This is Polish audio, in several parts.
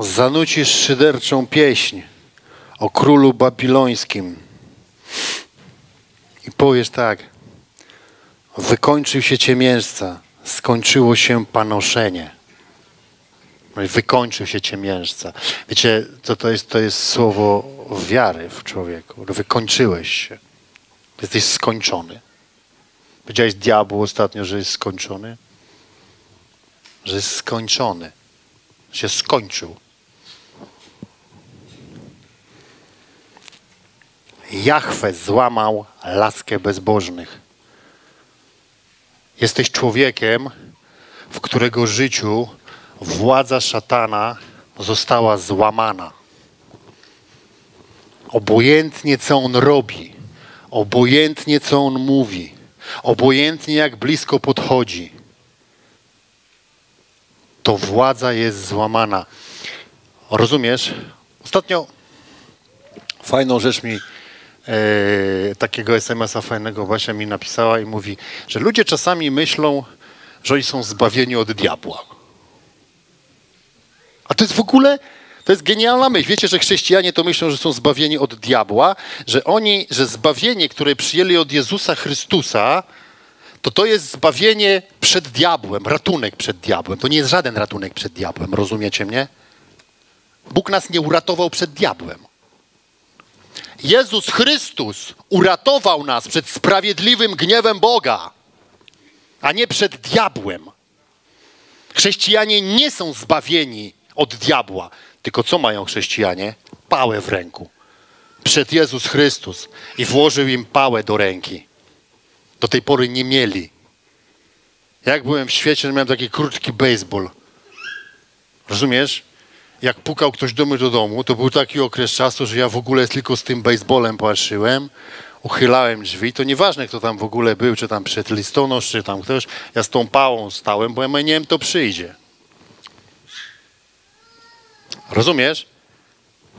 zanucisz szyderczą pieśń o królu babilońskim i powiesz tak, wykończył się ciemiężca, skończyło się panoszenie. No wykończył się ciemiężca. Wiecie, to, to, jest, to jest słowo wiary w człowieku. Wykończyłeś się. Jesteś skończony. Powiedziałeś diabłu ostatnio, że jest skończony? Że jest skończony. Się skończył. Jachwę złamał laskę bezbożnych. Jesteś człowiekiem, w którego życiu władza szatana została złamana. Obojętnie co on robi, obojętnie co on mówi, obojętnie jak blisko podchodzi, to władza jest złamana. Rozumiesz? Ostatnio fajną rzecz mi e, takiego SMS-a fajnego właśnie mi napisała i mówi, że ludzie czasami myślą, że oni są zbawieni od diabła. A to jest w ogóle, to jest genialna myśl. Wiecie, że chrześcijanie to myślą, że są zbawieni od diabła, że oni, że zbawienie, które przyjęli od Jezusa Chrystusa, to to jest zbawienie przed diabłem, ratunek przed diabłem. To nie jest żaden ratunek przed diabłem, rozumiecie mnie? Bóg nas nie uratował przed diabłem. Jezus Chrystus uratował nas przed sprawiedliwym gniewem Boga, a nie przed diabłem. Chrześcijanie nie są zbawieni od diabła, tylko co mają chrześcijanie? Pałę w ręku. Przed Jezus Chrystus i włożył im pałę do ręki. Do tej pory nie mieli. Jak byłem w świecie, miałem taki krótki baseball. Rozumiesz? Jak pukał ktoś do mnie do domu, to był taki okres czasu, że ja w ogóle tylko z tym baseballem patrzyłem, uchylałem drzwi, to nieważne kto tam w ogóle był, czy tam przed listonosz, czy tam ktoś, ja z tą pałą stałem, bo ja nie wiem, to przyjdzie. Rozumiesz?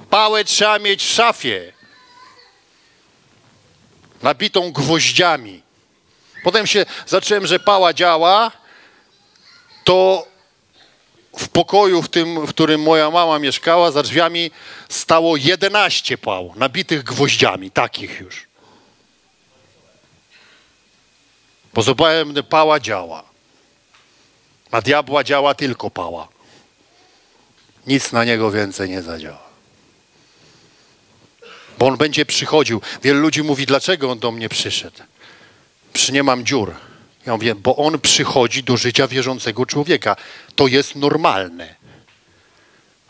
Pałę trzeba mieć w szafie, nabitą gwoździami. Potem się zacząłem, że pała działa, to w pokoju, w tym, w którym moja mama mieszkała, za drzwiami stało 11 pał, nabitych gwoździami, takich już. Że pała działa. Na diabła działa tylko pała. Nic na niego więcej nie zadziała. Bo on będzie przychodził. Wielu ludzi mówi, dlaczego on do mnie przyszedł. Przy nie mam dziur. Ja mówię, bo on przychodzi do życia wierzącego człowieka. To jest normalne.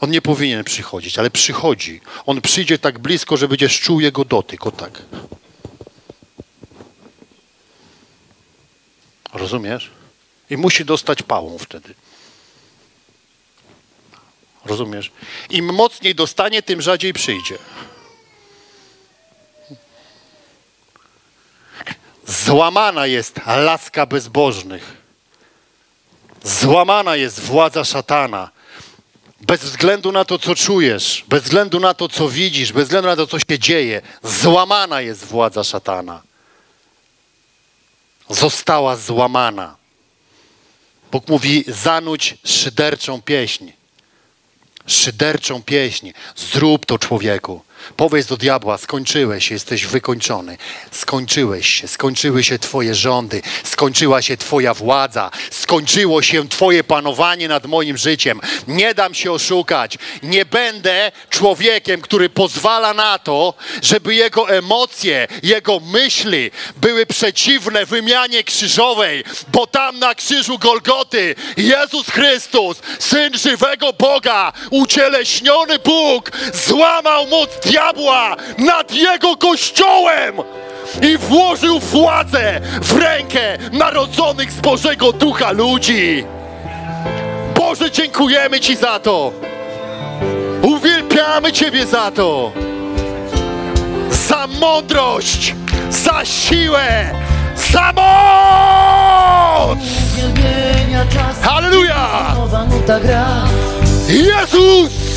On nie powinien przychodzić, ale przychodzi. On przyjdzie tak blisko, że będziesz czuł jego dotyk, o tak. Rozumiesz? I musi dostać pałą wtedy. Rozumiesz? Im mocniej dostanie, tym rzadziej przyjdzie. Złamana jest laska bezbożnych. Złamana jest władza szatana. Bez względu na to, co czujesz, bez względu na to, co widzisz, bez względu na to, co się dzieje, złamana jest władza szatana. Została złamana. Bóg mówi: zanuć szyderczą pieśń. Szyderczą pieśń. Zrób to, człowieku. Powiedz do diabła, skończyłeś, jesteś wykończony. Skończyłeś się, skończyły się Twoje rządy, skończyła się Twoja władza, skończyło się Twoje panowanie nad moim życiem. Nie dam się oszukać. Nie będę człowiekiem, który pozwala na to, żeby jego emocje, jego myśli były przeciwne wymianie krzyżowej, bo tam na krzyżu Golgoty Jezus Chrystus, Syn żywego Boga, ucieleśniony Bóg, złamał moc diabła nad jego kościołem i włożył władzę w rękę narodzonych z Bożego Ducha ludzi. Boże, dziękujemy Ci za to. Uwielbiamy Ciebie za to. Za mądrość, za siłę, za moc! Halleluja! Jezus!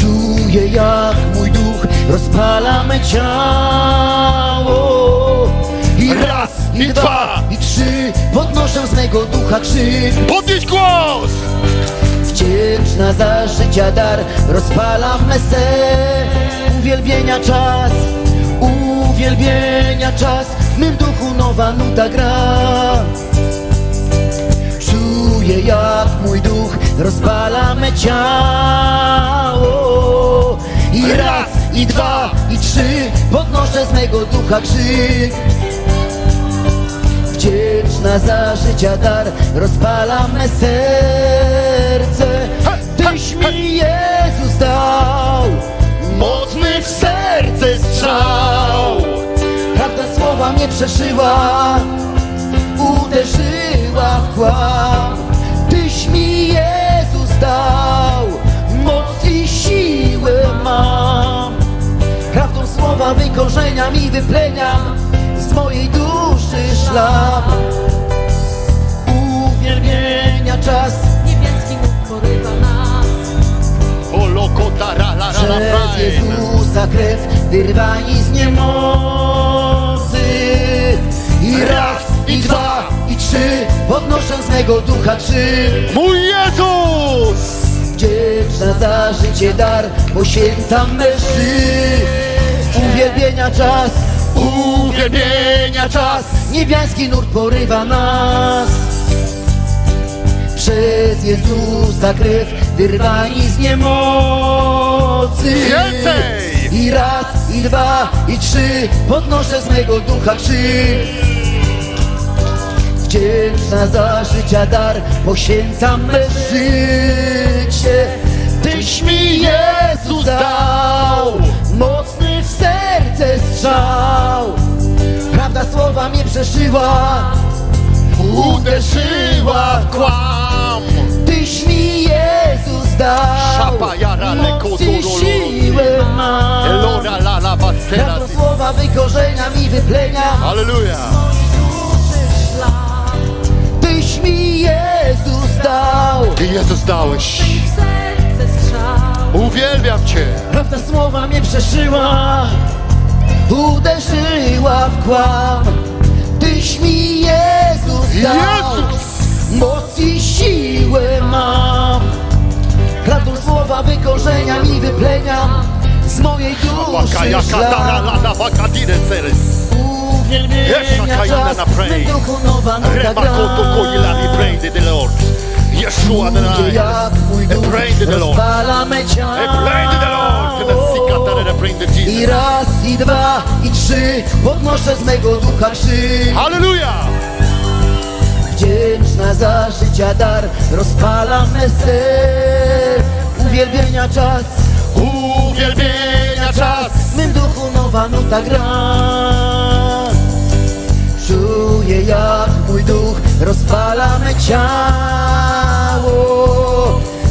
Czuję jak mój duch rozpala me ciało. I raz, i dwa, i trzy. Podnoszę z mego ducha krzyk. Podnieś głos! Wdzięczna za życia dar. Rozpalam me ser Uwielbienia czas. Uwielbienia czas. W mym duchu nowa nuta gra. Czuję jak mój duch. Rozpala me ciało. I raz, i dwa, i trzy Podnoszę z mego ducha krzyk. Wdzięczna za życia dar Rozpala me serce Tyś mi Jezus dał Mocny w serce strzał. Prawda słowa mnie przeszyła Uderzyła w kłam. Tyś mi Jezus dał Moc i siłę mam słowa wykorzeniam i wypleniam Z mojej duszy szlam Uwielbienia czas. Niebieski mógł porywa nas. Przez. Jezusa krew wyrwani z niemocy. I raz, i dwa, i trzy Podnoszę z mego ducha krzyk Mój Jezus! Wdzięczna za życie dar Poświęcam me życie Uwielbienia czas. Uwielbienia czas. Niebiański nurt porywa nas. Przez Jezusa krew Wyrwani z niemocy. Więcej! I raz, i dwa, i trzy Podnoszę z mego ducha krzyk. Wdzięczna za życia dar Poświęcam me życie Tyś mi Jezus dał Prawda słowa mnie przeszyła Uderzyła w kłam! Tyś mi Jezus dał Szapa jara leko Moc i siłę mam. Prawdą słowa wykorzeniam i wypleniam Halleluja! duszy szlak Tyś mi Jezus dał Ty Jezus dałeś. Uwielbiam Cię. Prawda słowa mnie przeszyła Uderzyła w kłam. Tyś mi Jezus dał. Jezus! Moc i siłę mam. Prawdą słowa wykorzeniam i wypleniam Z mojej duszy ceres. Uwielbienia czas nowa nuta Rema gra Yeshua the night. jak mój duch pray to the Lord. rozpala me ciało I pray to the Lord. I raz, i dwa, i trzy Podnoszę z mego ducha krzyk Halleluja! Wdzięczna za życia dar Rozpala me ser Uwielbienia czas Uwielbienia czas. W mym duchu nowa nuta gra Czuję jak mój duch Rozpala me ciało.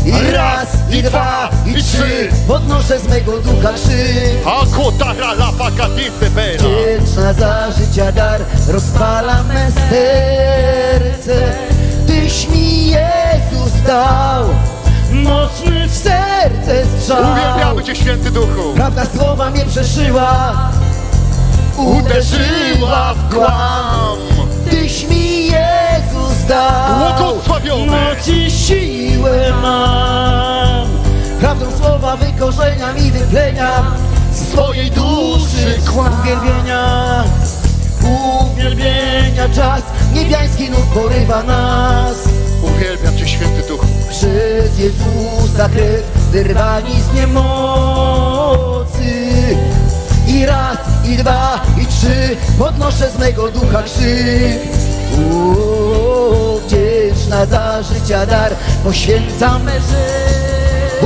I raz, i dwa, i trzy. Podnoszę z mego ducha krzyk. Akotara la pakatise bera. Wdzięczna za życia dar Rozpala me serce. Tyś mi Jezus dał Mocny w serce strzał. Uwielbiamy Cię, Święty Duchu. Prawda słowa mnie przeszyła Uderzyła w kłam Tyś mi Jezus dał. Błogosławiony. Moc i siłę mam. Prawdą słowa wykorzeniam i wypleniam swojej duszy kłam. Uwielbienia. Uwielbienia czas Niebiański nurt porywa nas. Uwielbiam Cię, Święty Duchu. przez Jezusa krew wyrwani z niemocy I raz, i dwa, i trzy Podnoszę z mego ducha krzyk Uuu, Wdzięczna za życia dar Poświęcam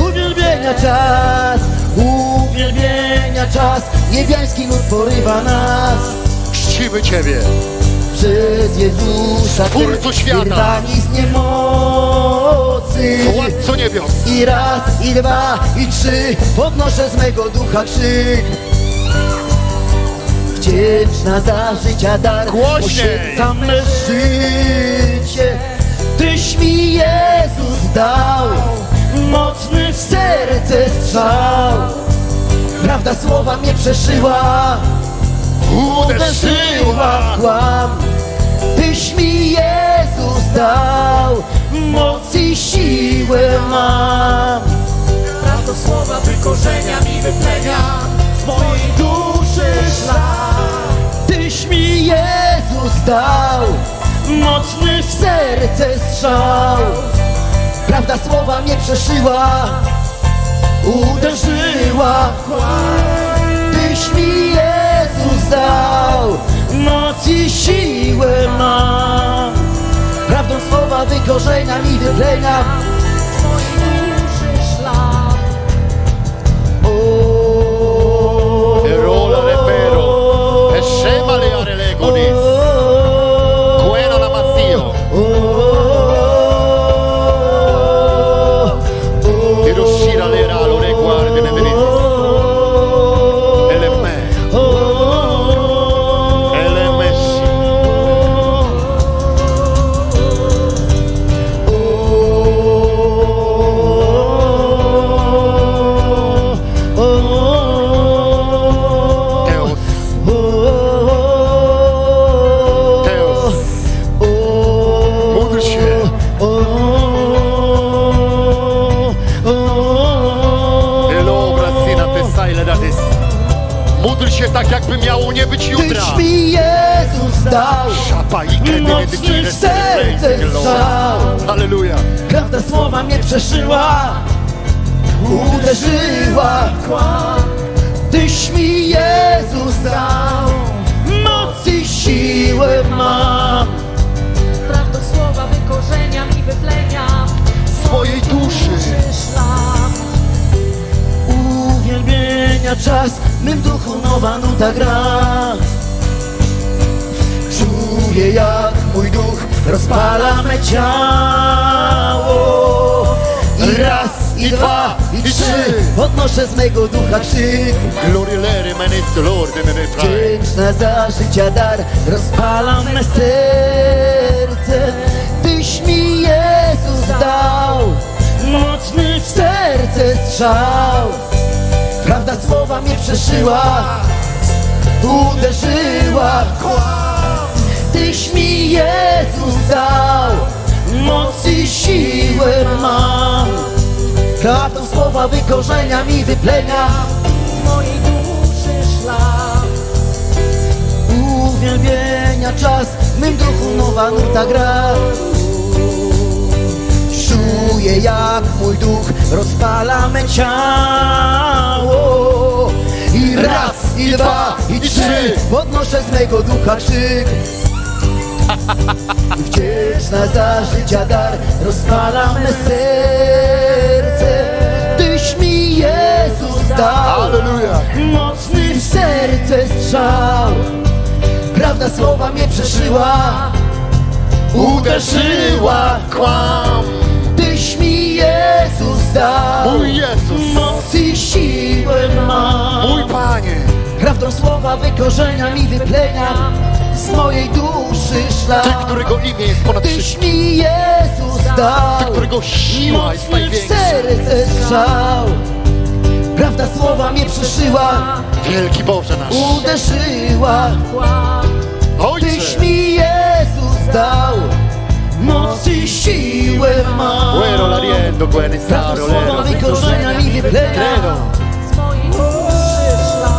Uwielbienia czas Uwielbienia czas Niebiański nurt porywa nas Czcimy Ciebie. przez Jezusa krew Twórco świata. z niemocy Władco niebios. i raz, i dwa, i trzy Podnoszę z mego ducha krzyk Wdzięczna za życia dar. Głośniej. Poświęcam me życie. Tyś mi Jezus dał. Mocny w serce strzał. Prawda słowa mnie przeszyła. Uderzyła. W kłam. Tyś mi Jezus dał, moc i siłę mam. Prawdą słowa wykorzenia mi wyplenia mojej duszy szlak Tyś mi Jezus dał, mocny w serce strzał. Prawda słowa mnie przeszyła, uderzyła. Tyś mi Jezus dał, moc i siłę mam. Prawdą słowa wykorzeniam i wypleniam. Tak, jakby miało nie być jutra. Tyś mi Jezus dał, Szapa i kiedy mocny w serce strzał. Halleluja. Prawda słowa mnie przeszyła, uderzyła. Tyś mi Jezus dał, moc i siłę mam. Prawdą słowa wykorzeniam i wypleniam Swojej duszy. Uwielbienia czas, w mym duchu nowa nuta gra. Czuję jak mój duch rozpala me ciało. I raz, i dwa, i trzy, podnoszę z mego ducha krzyk. Gloriolere menis lorde ne ne frai. Wdzięczna za życia dar, rozpalam me serce. Tyś mi Jezus dał, mocny w serce strzał. Prawda słowa mnie przeszyła, uderzyła. Tyś mi Jezus dał, moc i siłę mam. Prawdą słowa wykorzeniam i wypleniam. Z mojej duszy szlak uwielbienia czas, w mym duchu nowa nuta gra. Czuję jak mój duch rozpala me ciało. Raz, i dwa, i trzy, podnoszę z mego ducha krzyk. Wdzięczna za życia dar, rozpala me serce. Tyś mi Jezus dał mocny w serce strzał. Prawda słowa mnie przeszyła, uderzyła. Kłam. Tyś mi Jezus dał, Mój Jezus. moc i siłę mam. Mój Panie. Prawdą słowa wykorzeniam i wypleniam z mojej duszy Ty, szlak. którego imię jest ponad Tyś wszystko. mi Jezus Ty, dał, którego siła jest największa. serce strzał. Prawda słowa mnie przeszyła, Wielki Boże nasz. uderzyła. Tyś Ojcze. mi Jezus dał, moc i siłę mam. Guero l'ariendo, guene Prawdą staro, słowa lero. wykorzeniam i Credo. wypleniam. Z mojej duszy szlak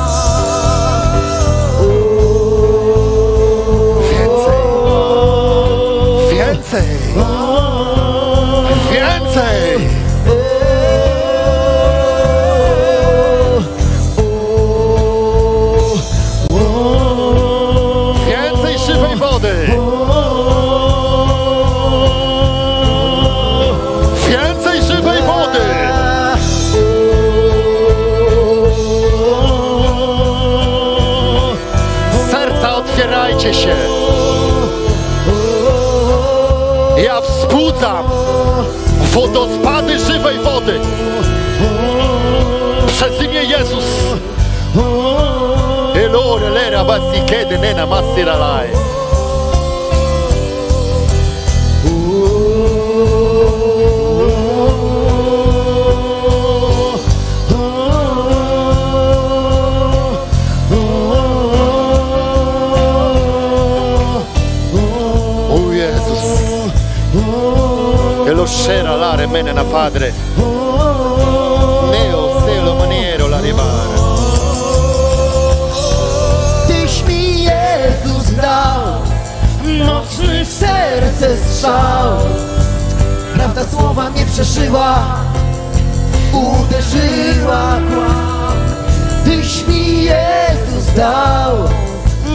Więcej. Więcej. Otwierajcie się. Ja wzbudzam wodospady żywej wody. Przez imię Jezus. Elore lera basi kede nena masiralai. Mene na padre. Neo selo maniero la rivara. Tyś mi Jezus dał Mocny w serce strzał Prawda słowa mnie przeszyła Uderzyła kłam Tyś mi Jezus dał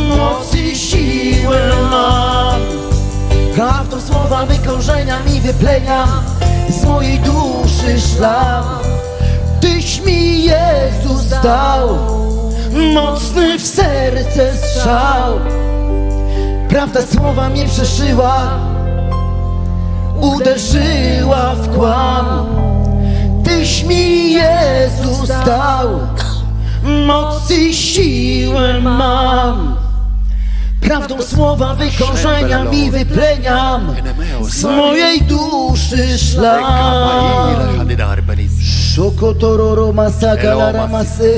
Moc i siłę mam Prawdą słowa wykorzeniam i wypleniam Z mojej duszy szlam Tyś mi Jezus dał Mocny w serce strzał. Prawda słowa mnie przeszyła Uderzyła w kłam. Tyś mi Jezus dał Moc i siłę mam Prawdą słowa wykorzeniam i wypleniam Z mojej duszy szlam Shokotororo masakala ramase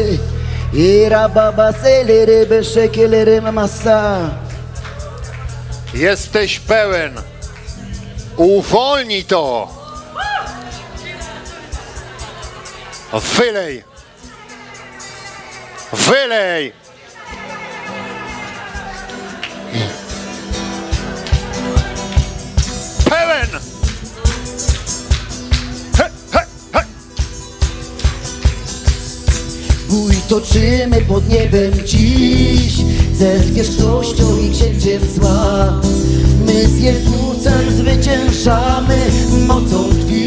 Ira baba selere beshekelere masa Jesteś pełen. Uwolnij to. Wylej. Wylej. Bój toczymy pod niebem dziś. Ze zwierzchnością i księciem zła. My z Jezusem zwyciężamy mocą krwi.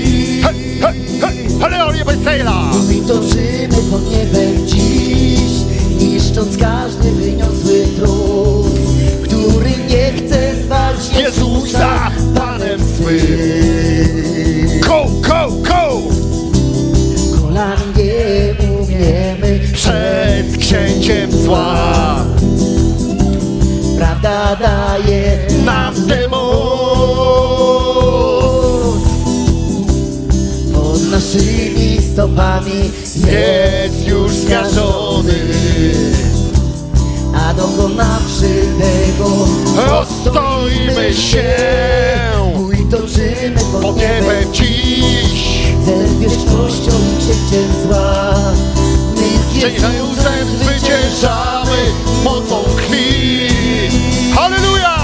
Bój toczymy pod niebem dziś Niszcząc każdy wyniosły tron Który nie chce zwać Jezusa Panem swym zła. Prawda daje nam tę moc. Pod naszymi stopami Jest już zmiażdżony. A dokonawszy tego Ostoimy się Bój toczymy pod niebem dziś. Ze zwierzchnością i księciem zła Jezusem zwyciężamy mocą krwi. Halleluja!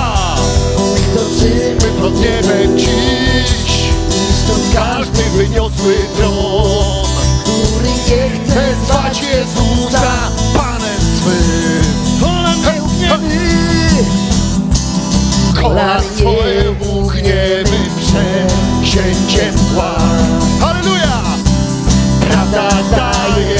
Bój toczymy Pod niebem dziś. Niszcząc każdy wyniosły tron. który nie chce zwać Jezusa Panem swym. Kolan nie ugniemy Kolan swoje uchniemy przed księciem zła. Halleluja! Prawda daje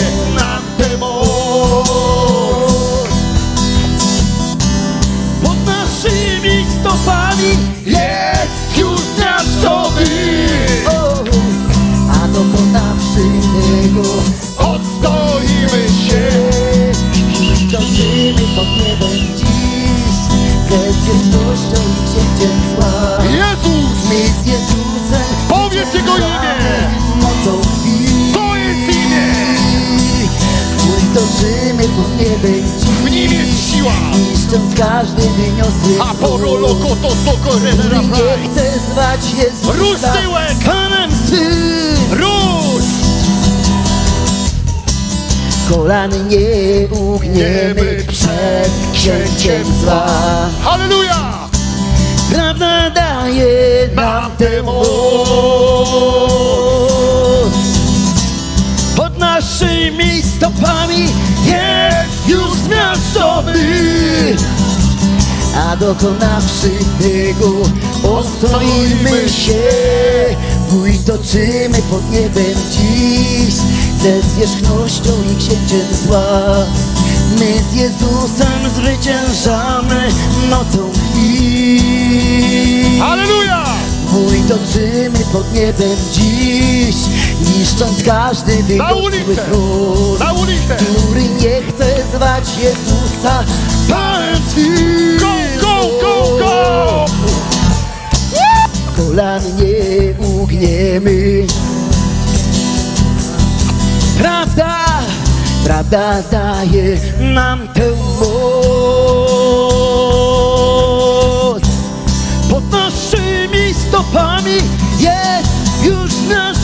tego Odstoimy się. Dążymy pod niebem dziś Ze i księciem zła Jezus! My z Jezusem Powiedz Jego imię! Mocą To jest imię! Mój dążymy pod niebem W nim dziś jest siła. Niszcząc każdy wyniosły A poroloko to soko redera Który praj. nie chce zwać Jezusa! Panem swym Kolan nie ugniemy przed księciem zła. Halleluja! Prawda daje nam tę moc. Pod naszymi stopami jest już zmiażdżony A dokonawszy tego ostoimy się. Bój toczymy pod niebem dziś Ze zwierzchnością i księciem zła. My z Jezusem zwyciężamy mocą krwi. Halleluja! Bój toczymy pod niebem dziś Niszcząc każdy wyniosły ulicę! Który nie chce zwać Jezusa Panem Go, go, go, go! Kolan nie ugniemy Prawda, prawda daje nam tę moc. Pod naszymi stopami jest już nasz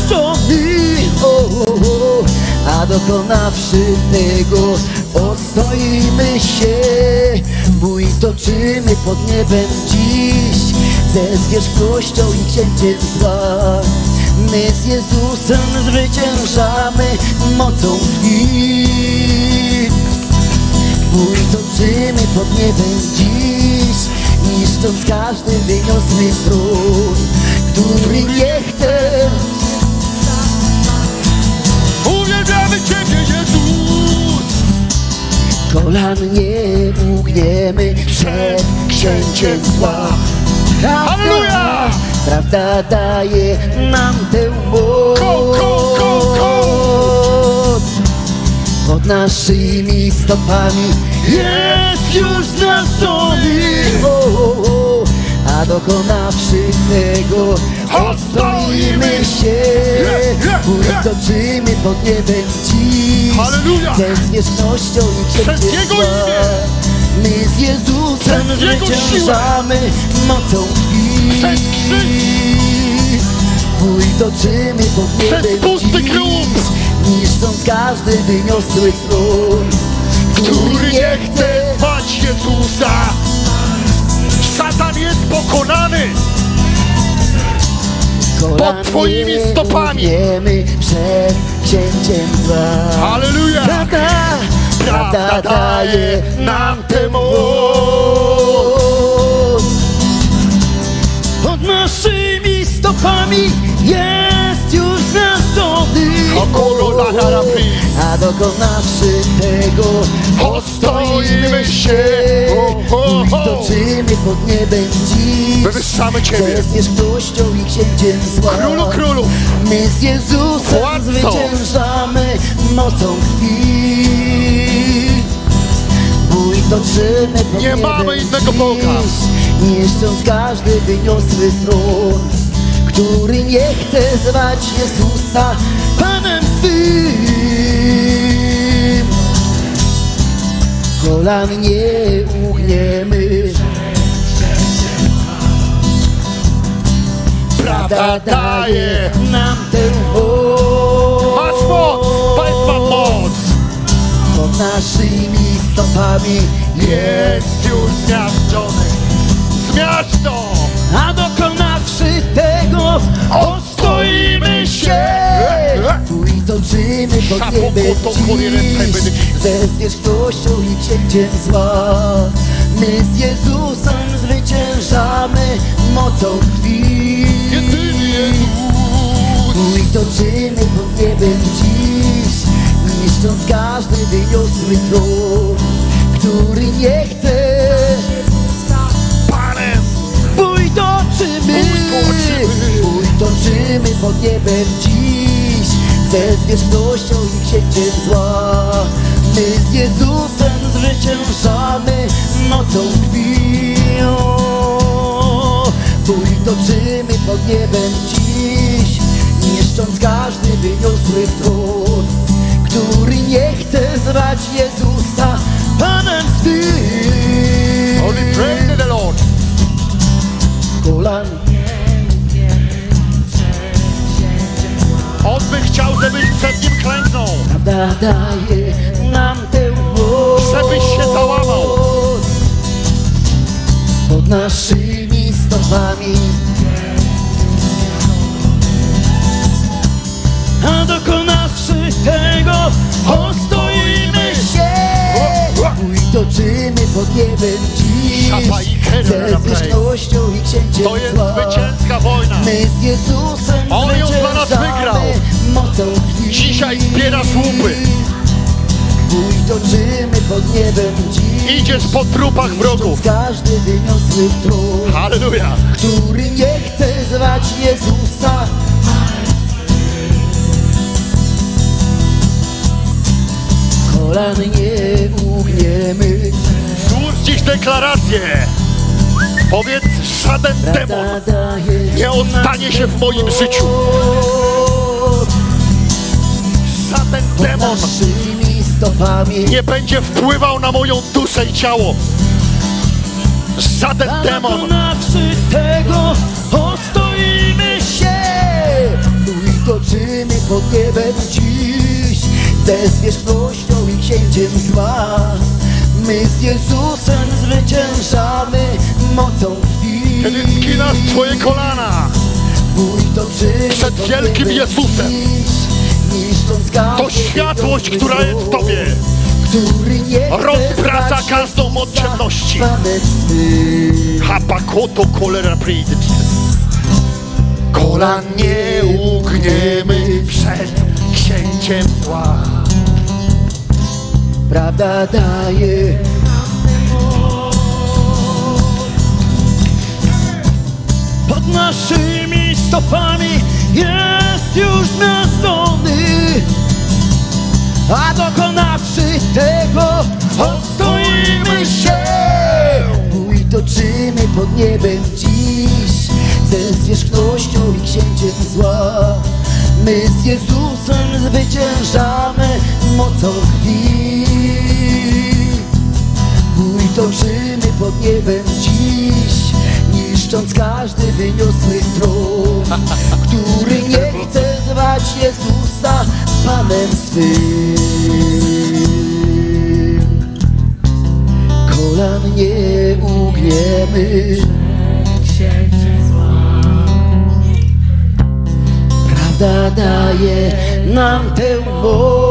a dokonawszy tego ostoimy się, bój toczymy pod niebem dziś, ze zwierzchnością i księciem zła. My z Jezusem zwyciężamy mocą krwi. Bój toczymy pod niebem dziś, niszcząc każdy wyniosły tron, który nie chce Uwielbiamy Ciebie, Jezus! Kolan nie ugniemy przed księciem zła. Halleluja! Prawda daje nam tę moc. Pod naszymi stopami jest już o, o. A dokonawszy tego, ostoimy się. Bój toczymy pod niebem dziś. Halleluja! Ze zwierzchnością i Przez Jego. My z Jezusem zwyciężamy mocą krwi. Bój toczymy pod Przez niebem pusty dziś, Niszcząc każdy wyniosły tron, Który nie chce zwać Jezusa! Szatan jest pokonany! Pod twoimi stopami. przed księciem zła. Halleluja! Prawda, prawda daje nam tę moc. Pod naszymi stopami jest już znaczony. Harapi. A dokonawszy tego, ostoimy się. Toczymy pod niebem dziś. Wywyższamy Ciebie. Ze zwierzchnością i księciem zła. Królu królów. My z Jezusem Władco. zwyciężamy mocą krwi. Bój toczymy pod Nie mamy innego Boga. Niszcząc każdy wyniosły tron, który nie chce zwać Jezusa Kolan nie ugniemy. Prawda daje nam tę moc. Masz moc! Mam moc! Pod naszymi stopami Jest już zmiażdżony! Zmiażdż to! A dokonawszy tego, ostoimy się. Toczymy pod niebem dziś, ze zwierzchnością i księciem zła. My z Jezusem zwyciężamy mocą krwi. Jedyny Jezus! I toczymy pod niebem dziś, niszcząc każdy wyniosły tron, który nie chce. Bój toczymy. bój toczymy pod niebem dziś, ze zwierzchnością i księciem zła. My z Jezusem zwyciężamy mocą krwi. O, Bój toczymy pod niebem dziś, niszcząc każdy wyniosły tron, który nie chce zwać Jezusa Panem swym. Only pray to the Lord! kolan by chciał, żebyś przed nim klęknął! Prawda daje nam tę moc Żebyś się załamał. Pod naszymi stopami A dokonawszy tego Ostoimy się Bój toczymy pod niebem dziś Ze zwierzchnością i księciem To jest zwycięska wojna! My z Jezusem On ją dla nas wygrał. Mocą krwi Dzisiaj zbierasz łupy. Bój toczymy pod niebem dziś Idziesz po trupach wrogów! Każdy wyniosły tron Halleluja! Który nie chce zwać Jezusa Kolan nie ugniemy Złóż dziś deklarację! Powiedz, żaden demon nie ostanie się w moim życiu! Żaden demon nie będzie wpływał na moją duszę i ciało! Żaden demon tego ostoimy się Bój toczymy pod niebem dziś ze zwierzchnością i księciem zła. My z Jezusem zwyciężamy mocą krwi. Kiedy skinasz twoje kolana, Przed wielkim Jezusem. To światłość, która jest w tobie, znać każdą moc ciemności. Hapakoto cholera przyjdzie Kolan nie ugniemy przed księciem zła. Prawda daje Pod naszymi stopami jest już miażdżony A dokonawszy tego ostoimy się. Bój toczymy pod niebem dziś. Ze zwierzchnością i księciem zła. My z Jezusem zwyciężamy mocą krwi. Bój toczymy pod niebem dziś Niszcząc każdy wyniosły tron Który nie chce zwać Jezusa Panem swym Kolan nie ugniemy. Prawda daje nam tę moc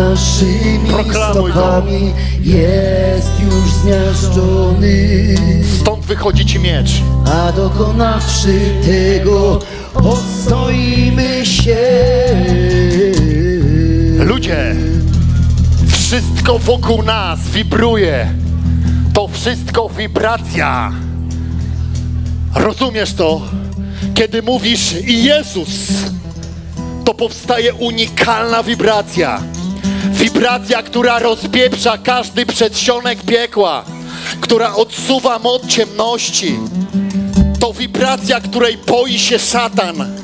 naszymi Proklamuj go. stopami jest już zmiażdżony Stąd wychodzi ci miecz. A dokonawszy tego odstoimy się Ludzie, wszystko wokół nas wibruje. To wszystko wibracja. Rozumiesz to? Kiedy mówisz Jezus, to powstaje unikalna wibracja. Wibracja, która rozpieprza każdy przedsionek piekła, która odsuwa moc ciemności. To wibracja, której boi się szatan.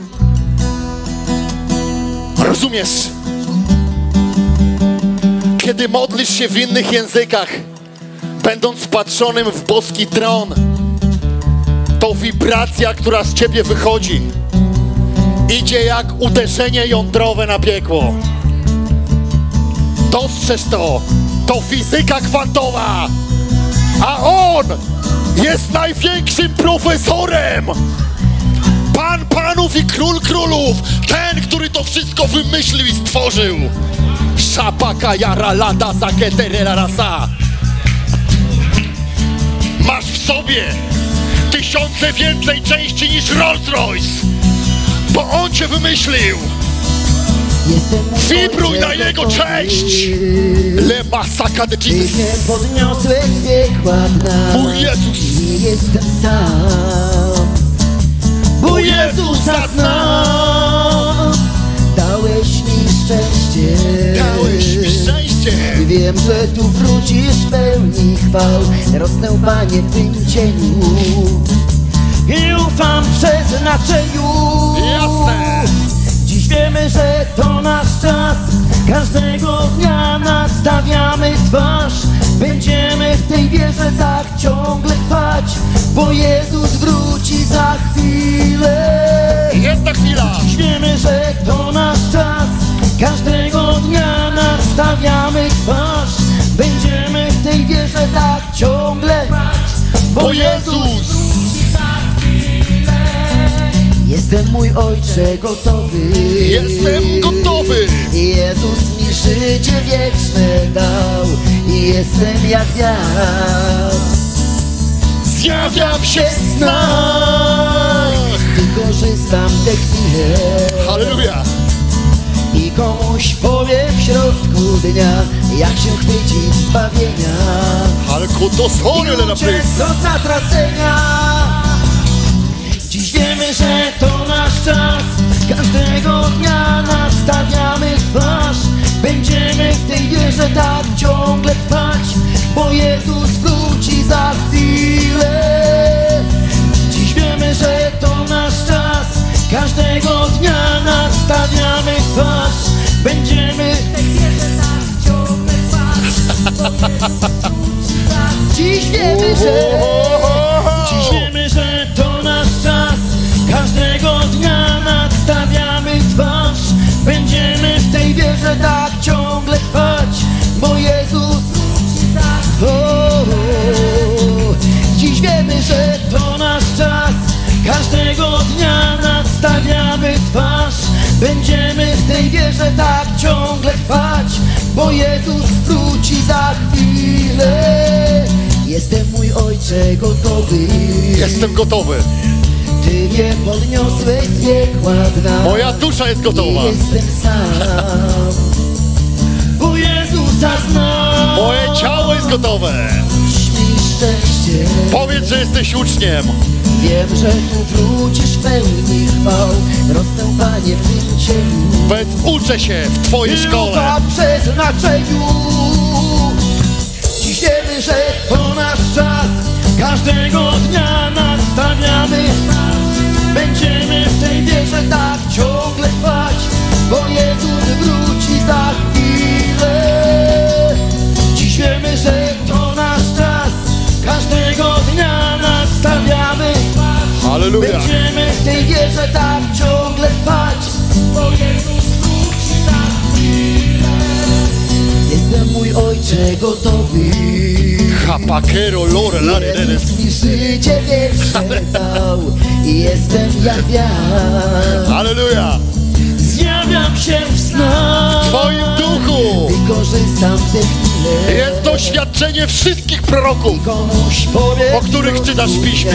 Rozumiesz? Kiedy modlisz się w innych językach, będąc wpatrzonym w boski tron, to wibracja, która z ciebie wychodzi, idzie jak uderzenie jądrowe na piekło. Dostrzeż to, to fizyka kwantowa, a on jest największym profesorem. Pan panów i król królów, ten, który to wszystko wymyślił i stworzył. Szapaka jara lada rasa. Masz w sobie tysiące więcej części niż Rolls Royce, bo on cię wymyślił. Ojcze na jego cześć. Le masaka de Jesus. podniosłeś z piekła dna Mój Jezus. Nie jestem sam Bo Jezusa znam Dałeś mi szczęście Dałeś mi szczęście. Wiem, że tu wrócisz w pełni chwał Rosnę, Panie, w tym cieniu I ufam przeznaczeniu Jasne. Dziś wiemy, że to nasz czas Każdego dnia nadstawiamy twarz Będziemy w tej wierze tak ciągle trwać Bo Jezus wróci za chwilę Jedna chwila. Dziś wiemy, że to nasz czas Każdego dnia nadstawiamy twarz Będziemy w tej wierze tak ciągle trwać Bo Jezus. Jestem mój ojcze gotowy Jestem gotowy. Jezus mi życie wieczne dał I jestem jak wiatr Zjawiam się w snach. Wykorzystam te chwile Halleluja. I komuś powiem w środku dnia Jak się chwycić zbawienia Ale to sorry, I le uciec od zatracenia wiemy, że to nasz czas. Każdego dnia nadstawiamy twarz. Będziemy w tej wierze tak ciągle trwać Bo Jezus wróci za chwilę. Dziś wiemy, że to nasz czas. Każdego dnia nadstawiamy twarz. Będziemy w tej wierze tak ciągle trwać Dziś wiemy, że Dziś wiemy, Każdego dnia nadstawiamy twarz. Będziemy w tej wierze tak ciągle trwać Bo Jezus o, o. Dziś wiemy, że to nasz czas. Każdego dnia nadstawiamy twarz. Będziemy w tej wierze tak ciągle trwać Bo Jezus wróci za chwilę. Jestem mój ojcze gotowy. Jestem gotowy. Ty mnie podniosłeś z piekła dna. Moja dusza jest gotowa. Nie jestem sam, bo Jezusa znam. Moje ciało jest gotowe. Śmij szczęście, Powiedz, że jesteś uczniem. wiem, że tu wrócisz pełni chwał. Rosnę, Panie, w tym cieniu. Powiedz, uczę się w Twojej szkole. Ufam przeznaczeniu. Dziś wiemy, że to nasz czas. Każdego dnia nastawiamy. Będziemy w tej wierze tak ciągle trwać, bo Jezus wróci za chwilę. Dziś wiemy, że to nasz czas. Każdego dnia nastawiamy. Halleluja. Będziemy w tej wierze tak ciągle trwać, bo Jezus wróci za chwilę. Jestem mój ojcze gotowy. Hapakero lore lare. Jezus mi życie wieczne dał i jestem jak wiatr. Halleluja. Zjawiam się w snach. W Twoim duchu Wykorzystam te chwile. jest doświadczenie wszystkich proroków. O których czytasz w piśmie.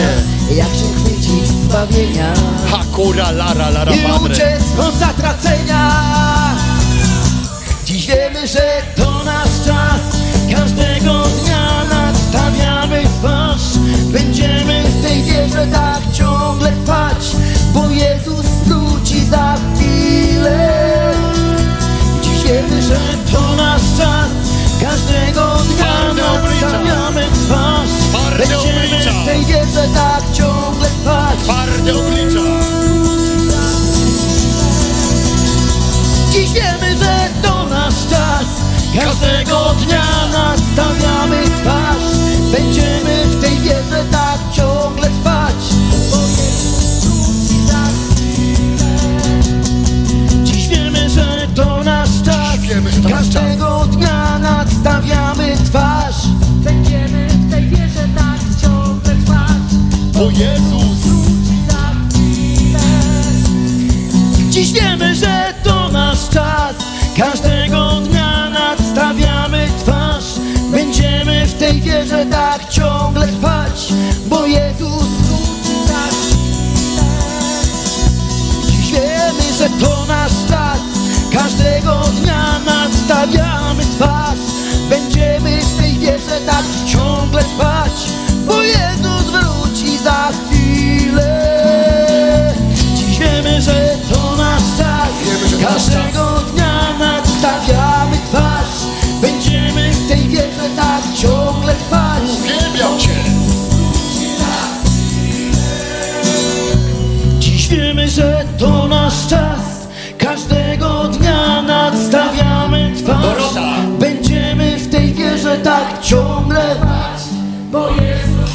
Jak się chwycić zbawienia. Hakura lara lara i padre. uciec od zatracenia. Dziś wiemy, że to nasz czas, każdego dnia twarz. Będziemy w tej wierze tak ciągle trwać, bo Jezus wróci za chwilę. Dziś wiemy, że to nasz czas, każdego dnia nadstawiamy twarz. Będziemy w tej wierze tak ciągle trwać. Twarde oblicza. Dziś wiemy, że to nasz czas Każdego dnia nadstawiamy twarz Będziemy w tej wierze tak ciągle trwać. Bo Jezus wróci za chwilę. Dziś wiemy, że to nasz czas. Wiemy, to nasz Każdego dnia nadstawiamy twarz. Będziemy w tej wierze tak ciągle trwać. Bo Jezus nadstawiamy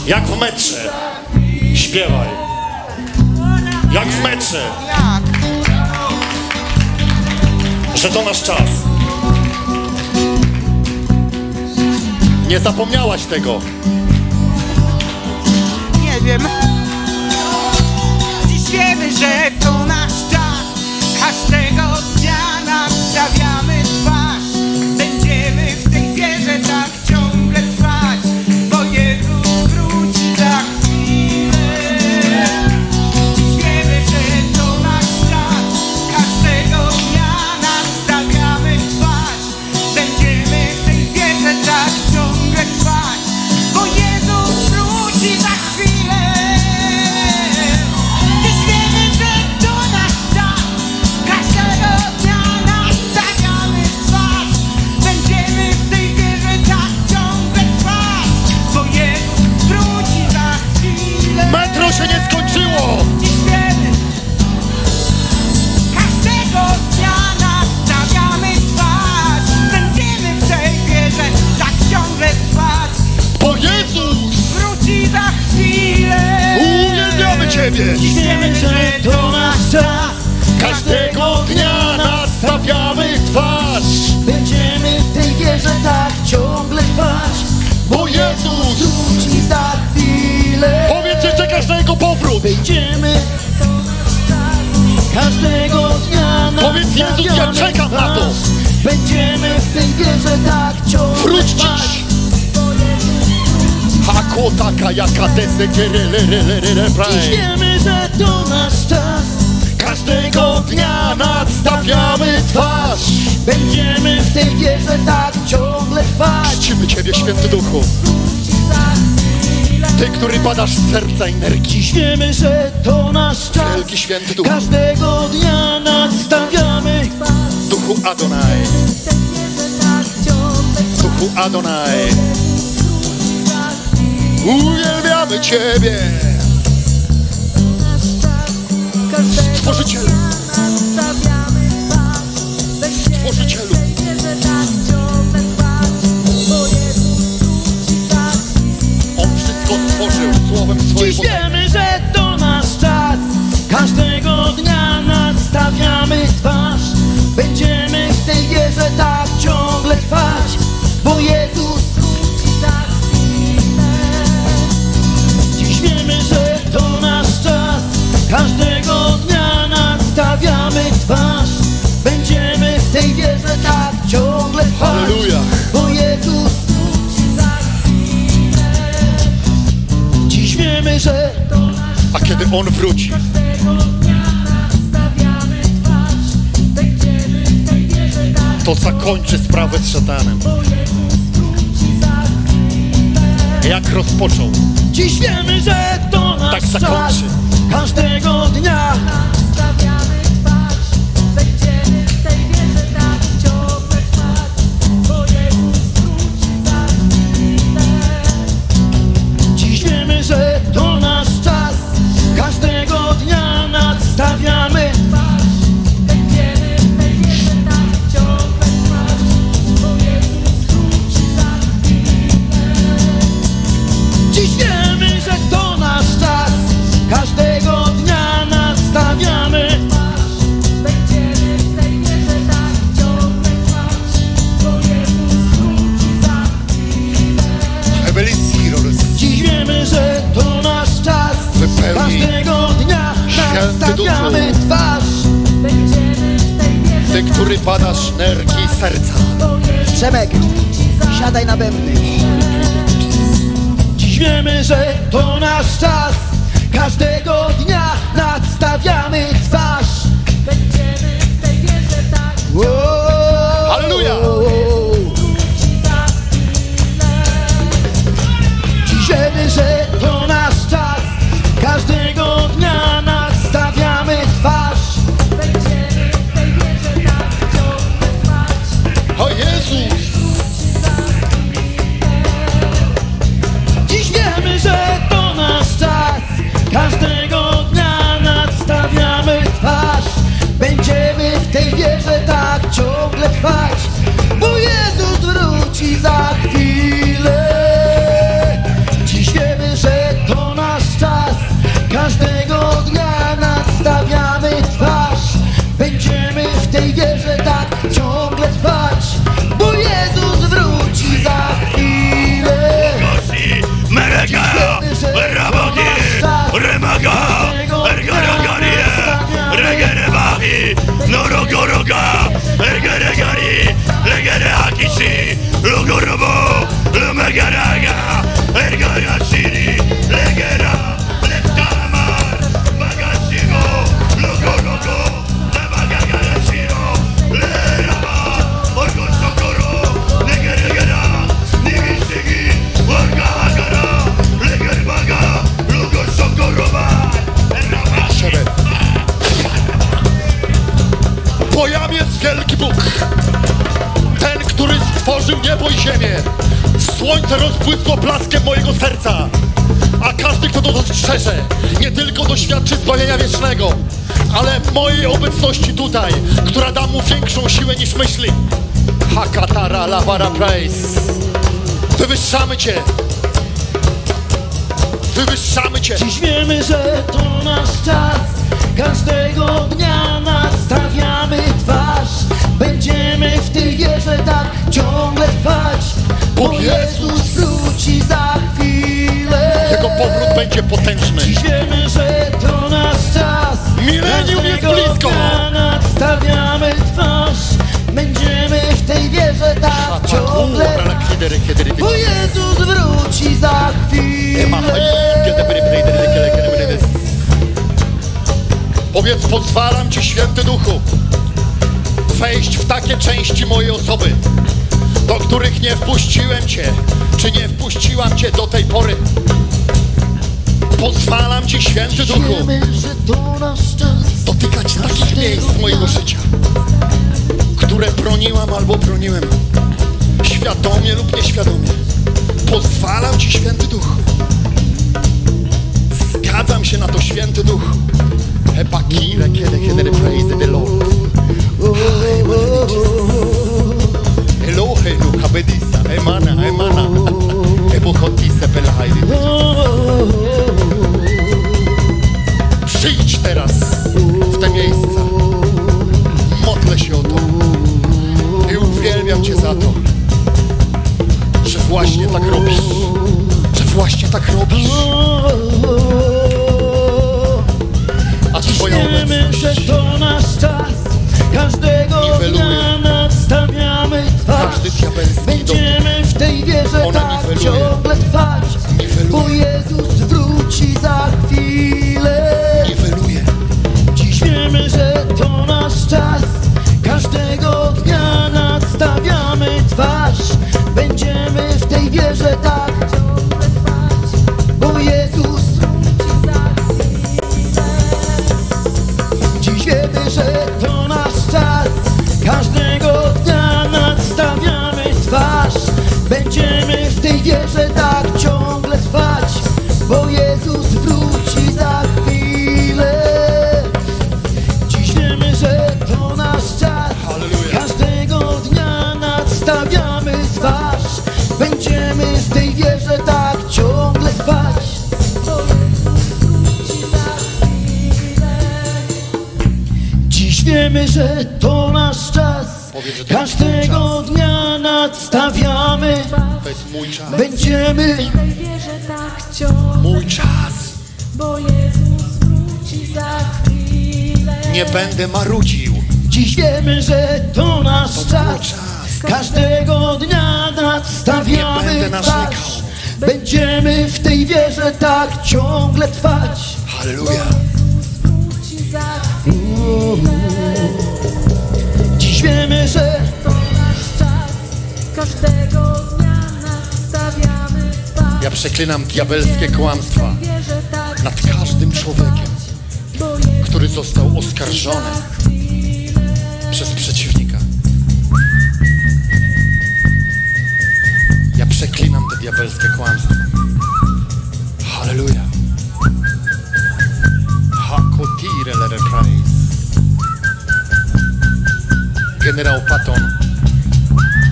Jak w metrze. Śpiewaj. Jak w metrze. Że to nasz czas. Nie zapomniałaś tego. Nie wiem. Hakotaka jaka Dziś wiemy, że to nasz czas. Każdego dnia nadstawiamy twarz. Będziemy w tej wierze tak ciągle trwać. Czcimy Ciebie, Święty Duchu. Ty, który badasz z serca energii. Dziś wiemy, że to nasz czas. Wielki Święty Duchu. Każdego dnia nadstawiamy Duchu Adonai. Duchu Adonai Uwielbiamy Ciebie. Stworzycielu. Stworzycielu. On wszystko stworzył Słowem swoim Dziś wiemy, że to nasz czas. Każdego dnia nadstawiamy twarz. Będziemy w tej wierze tak ciągle trwać Bo Jezus A kiedy On wróci? To zakończy sprawę z szatanem. Jak rozpoczął? Dziś wiemy, że to nasz Tak czas. Zakończy. Każdego dnia sabe i ziemię. Słońce rozbłysło blaskiem mojego serca. A każdy, kto to dostrzeże Nie tylko doświadczy zbawienia wiecznego Ale mojej obecności tutaj Która da mu większą siłę niż myśli. Hakatara lavara praise. Wywyższamy Cię. Wywyższamy Cię. Dziś wiemy, że to nasz czas. Każdego dnia nadstawiamy twarz. Będziemy w tej wierze tak trwać, bo Jezus wróci za chwilę. Jego powrót będzie potężny. Dziś wiemy, że to nasz czas. Milenium jest blisko. Nadstawiamy twarz, będziemy w tej wierze tak ciągle. Bo Jezus wróci za chwilę. Powiedz, pozwalam Ci, Święty Duchu, wejść w takie części mojej osoby, do których nie wpuściłem Cię, czy nie wpuściłam Cię do tej pory. Pozwalam Ci, Święty Duchu, dotykać takich miejsc mojego życia, które broniłam albo broniłem, świadomie lub nieświadomie. Pozwalam Ci, Święty Duchu. Zgadzam się na to, Święty Duchu. Epakile, kiedy, kiedy praise the Lord. Luka, Bedisa, Emana, Emana, Ebuchotise, Pelahajdy. Przyjdź teraz w te miejsca. Modlę się o to. I uwielbiam Cię za to, że właśnie tak robisz. Że właśnie tak robisz. A Twoja Wiemy, że obecność, to nasz czas Każdego Niweluje. dnia diabelski Będziemy w tej wierze Ona tak ciągle trwać. Bo Jezus wróci za chwilę. Dziś wiemy, że to nasz czas. Każdego dnia nadstawiamy twarz. Będziemy w tej wierze wiemy, że to nasz czas Każdego dnia nadstawiamy To jest mój czas. Będziemy W tej wierze tak ciągle Mój czas. Bo Jezus wróci za chwilę. Nie będę marudził. Dziś wiemy, że to nasz czas. Każdego dnia Nie nadstawiamy będę twarz narzekał. Będziemy w tej wierze tak ciągle trwać Halleluja. Przeklinam diabelskie kłamstwa nad każdym człowiekiem, który został oskarżony przez przeciwnika. Ja przeklinam te diabelskie kłamstwa. Halleluja. Hakotire praise. Generał Patton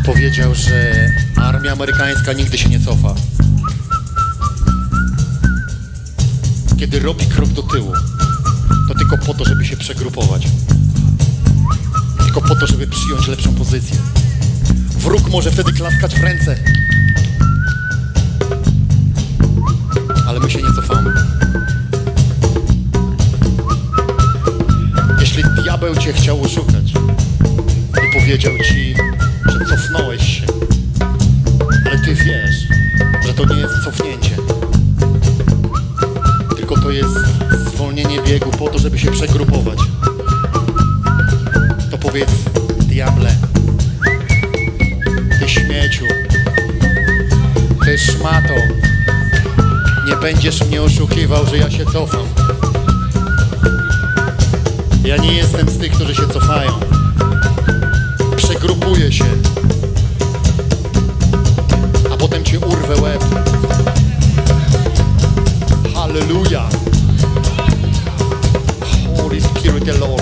powiedział, że armia amerykańska nigdy się nie cofa. Kiedy robi krok do tyłu, to tylko po to, żeby się przegrupować. Tylko po to, żeby przyjąć lepszą pozycję. Wróg może wtedy klaskać w ręce. Ale my się nie cofamy. Jeśli diabeł cię chciał oszukać i powiedział ci, że cofnąłeś się, ale ty wiesz, że to nie jest cofnięcie, to jest zwolnienie biegu po to, żeby się przegrupować. To powiedz, diable, ty śmieciu, ty szmato, nie będziesz mnie oszukiwał, że ja się cofam. Ja nie jestem z tych, którzy się cofają. Przegrupuję się, a potem cię urwę łeb. Hallelujah. The Lord.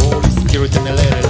Holy Spirit, and the Lord,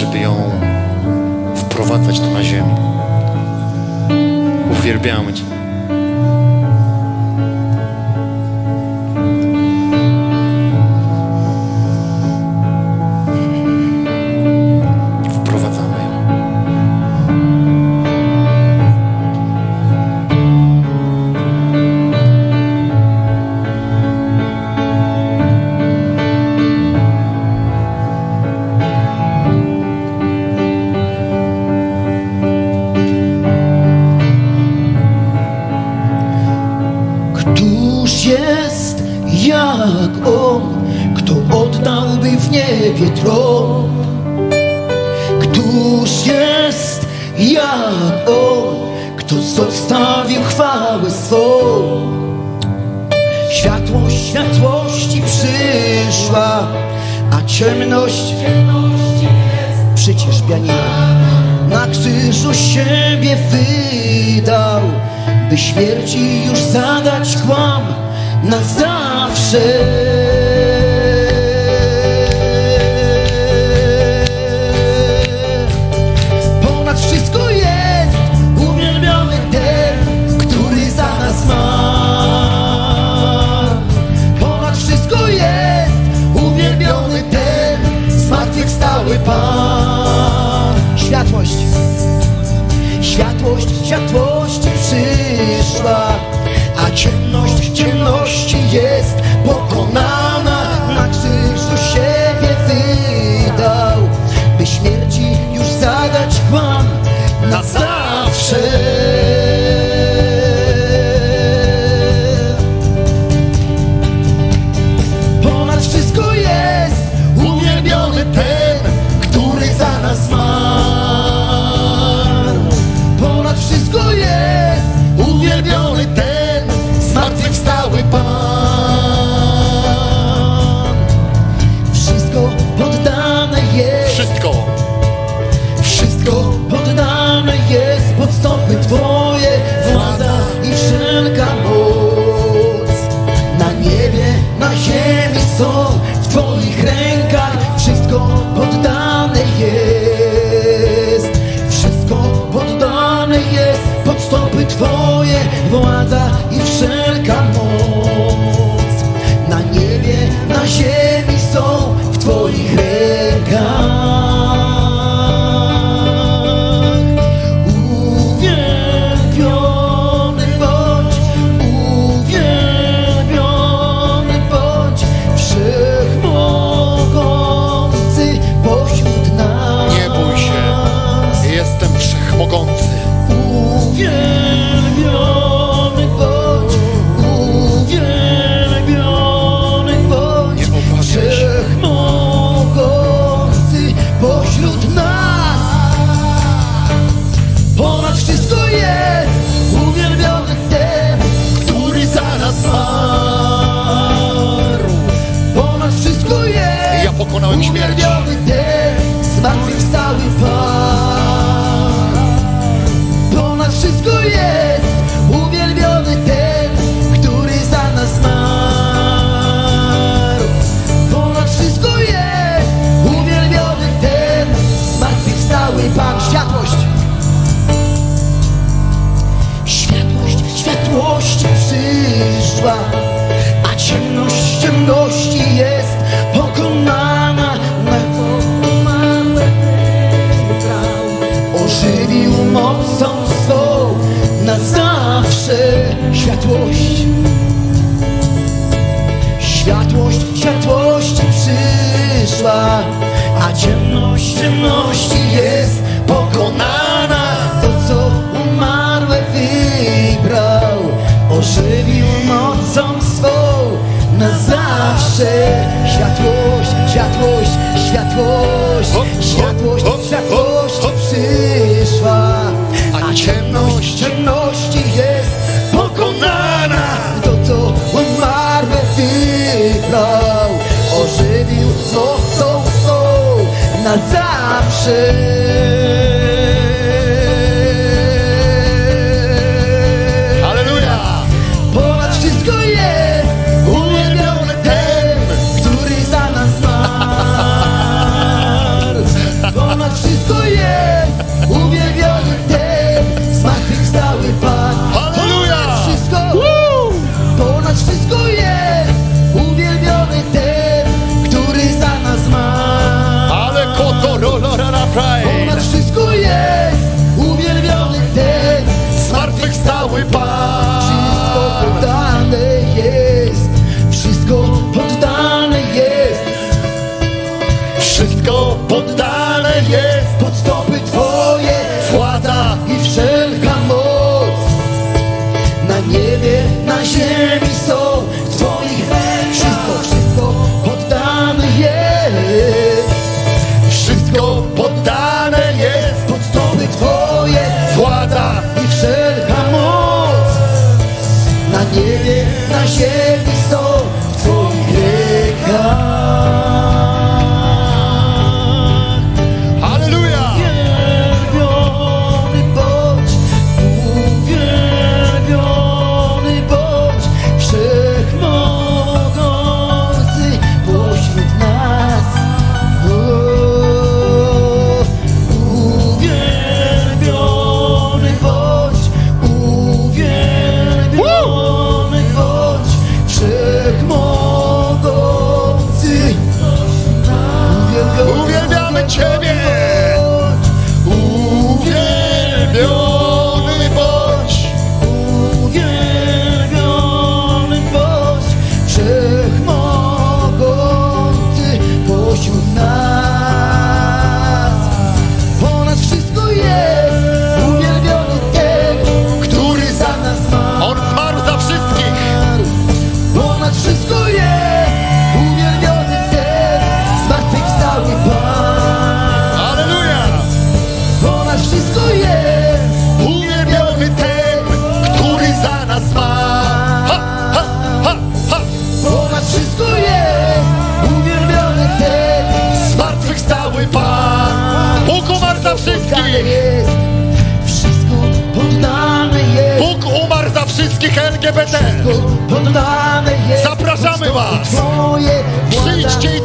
Powiedziałeś, żeby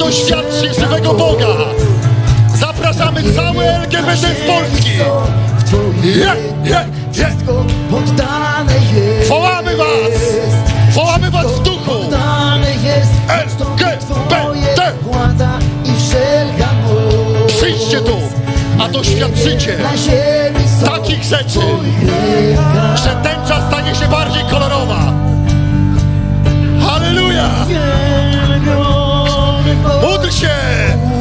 doświadczy żywego Boga. Zapraszamy całe LGBT z Polski. Yeah, yeah, yeah. Wołamy was! Wołamy was w duchu! LGBT! Przyjdźcie tu, a doświadczycie takich rzeczy, że ten czas stanie się bardziej kolorowa. Udriche!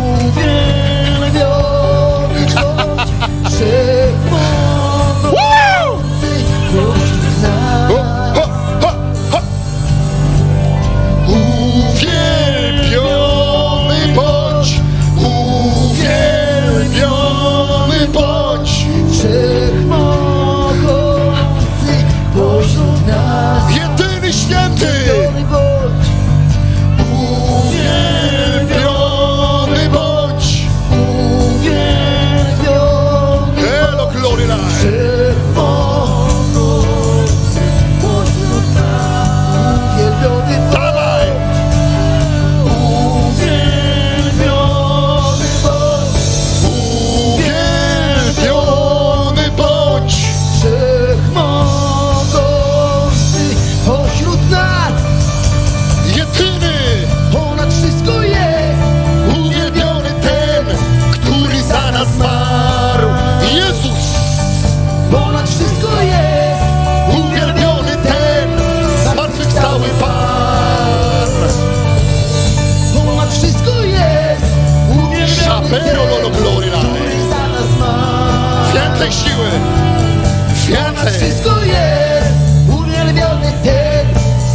siły Dla wszystko jest. Uwielbiony ten.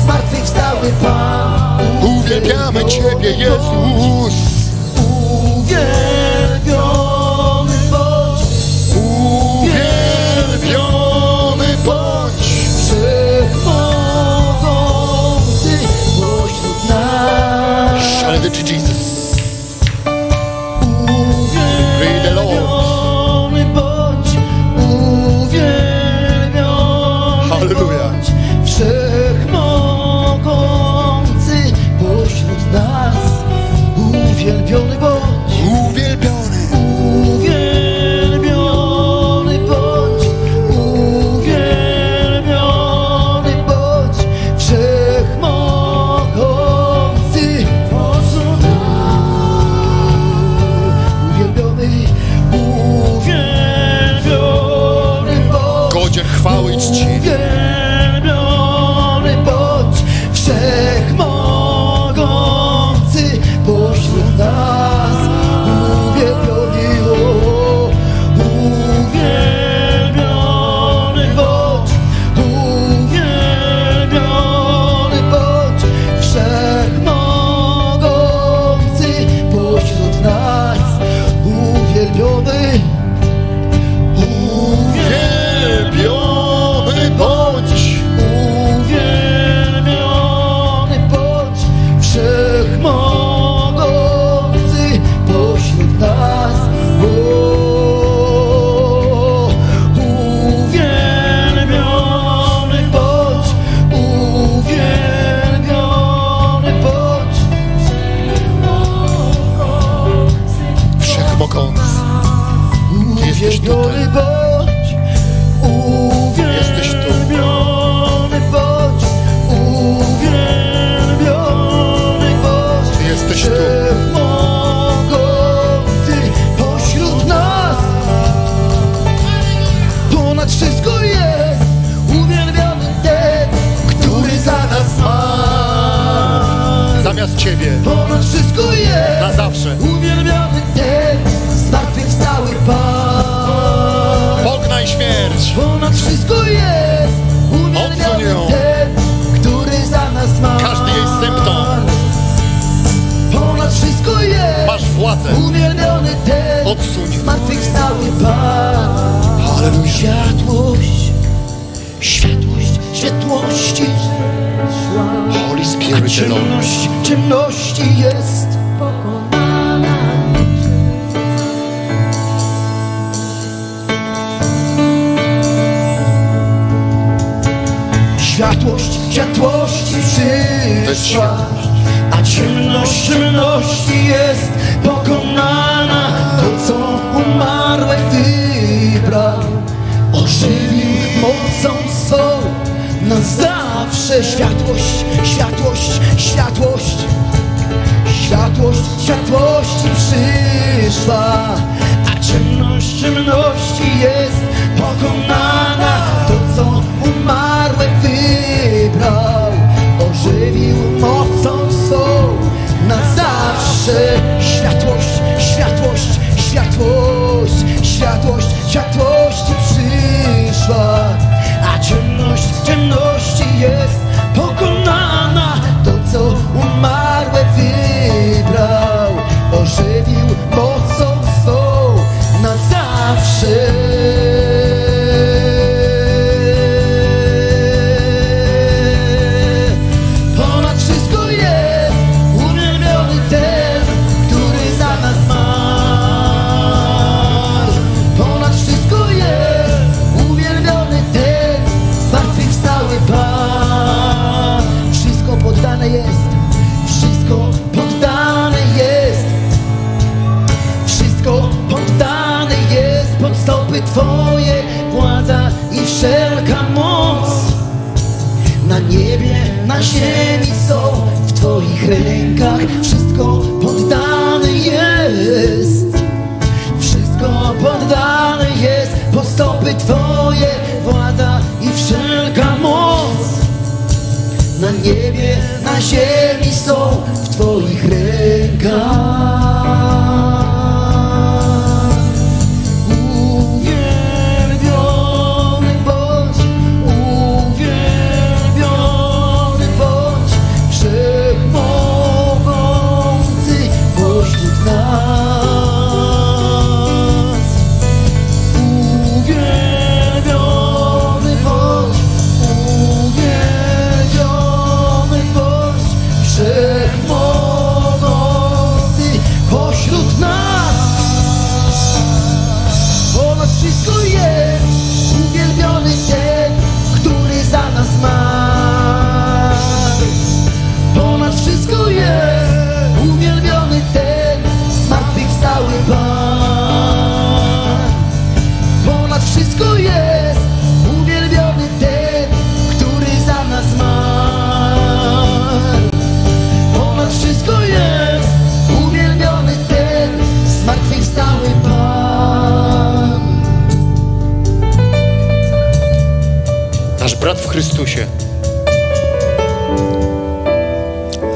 Zmartwychwstały Pan. Uwielbiamy Ciebie Jezu.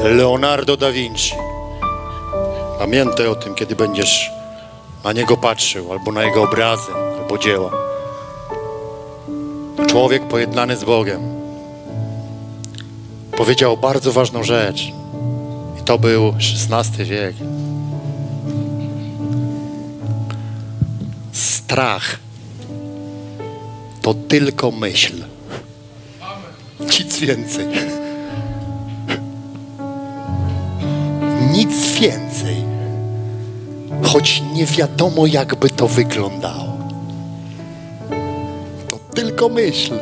Leonardo da Vinci. Pamiętaj o tym, kiedy będziesz na niego patrzył, albo na jego obrazy, albo dzieła. Człowiek pojednany z Bogiem. Powiedział bardzo ważną rzecz. I to był XVI wiek. Strach to tylko myśl. Nic więcej. Więcej. Choć nie wiadomo, jakby to wyglądało. To tylko myśl.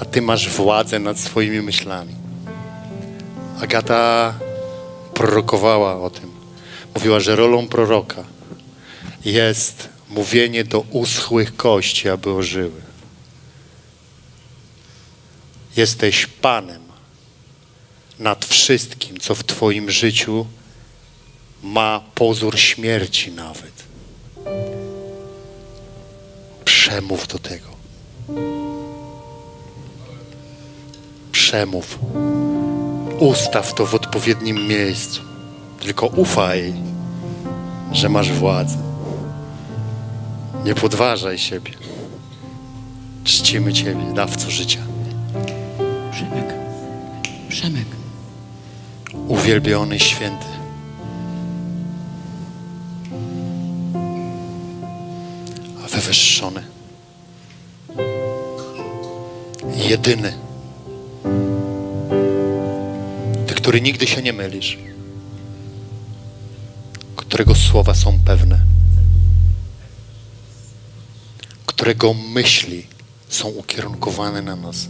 A ty masz władzę nad swoimi myślami. Agata prorokowała o tym. Mówiła, że rolą proroka jest mówienie do uschłych kości, aby ożyły. Jesteś Panem nad wszystkim, co w Twoim życiu ma pozór śmierci nawet. Przemów do tego. Przemów. Ustaw to w odpowiednim miejscu. Tylko ufaj, że masz władzę. Nie podważaj siebie. Czcimy Ciebie, dawco życia. Przemek. Przemek. Uwielbiony święty. A wywyższony. Jedyny. Ty, który nigdy się nie mylisz. Którego słowa są pewne. Którego myśli są ukierunkowane na nas.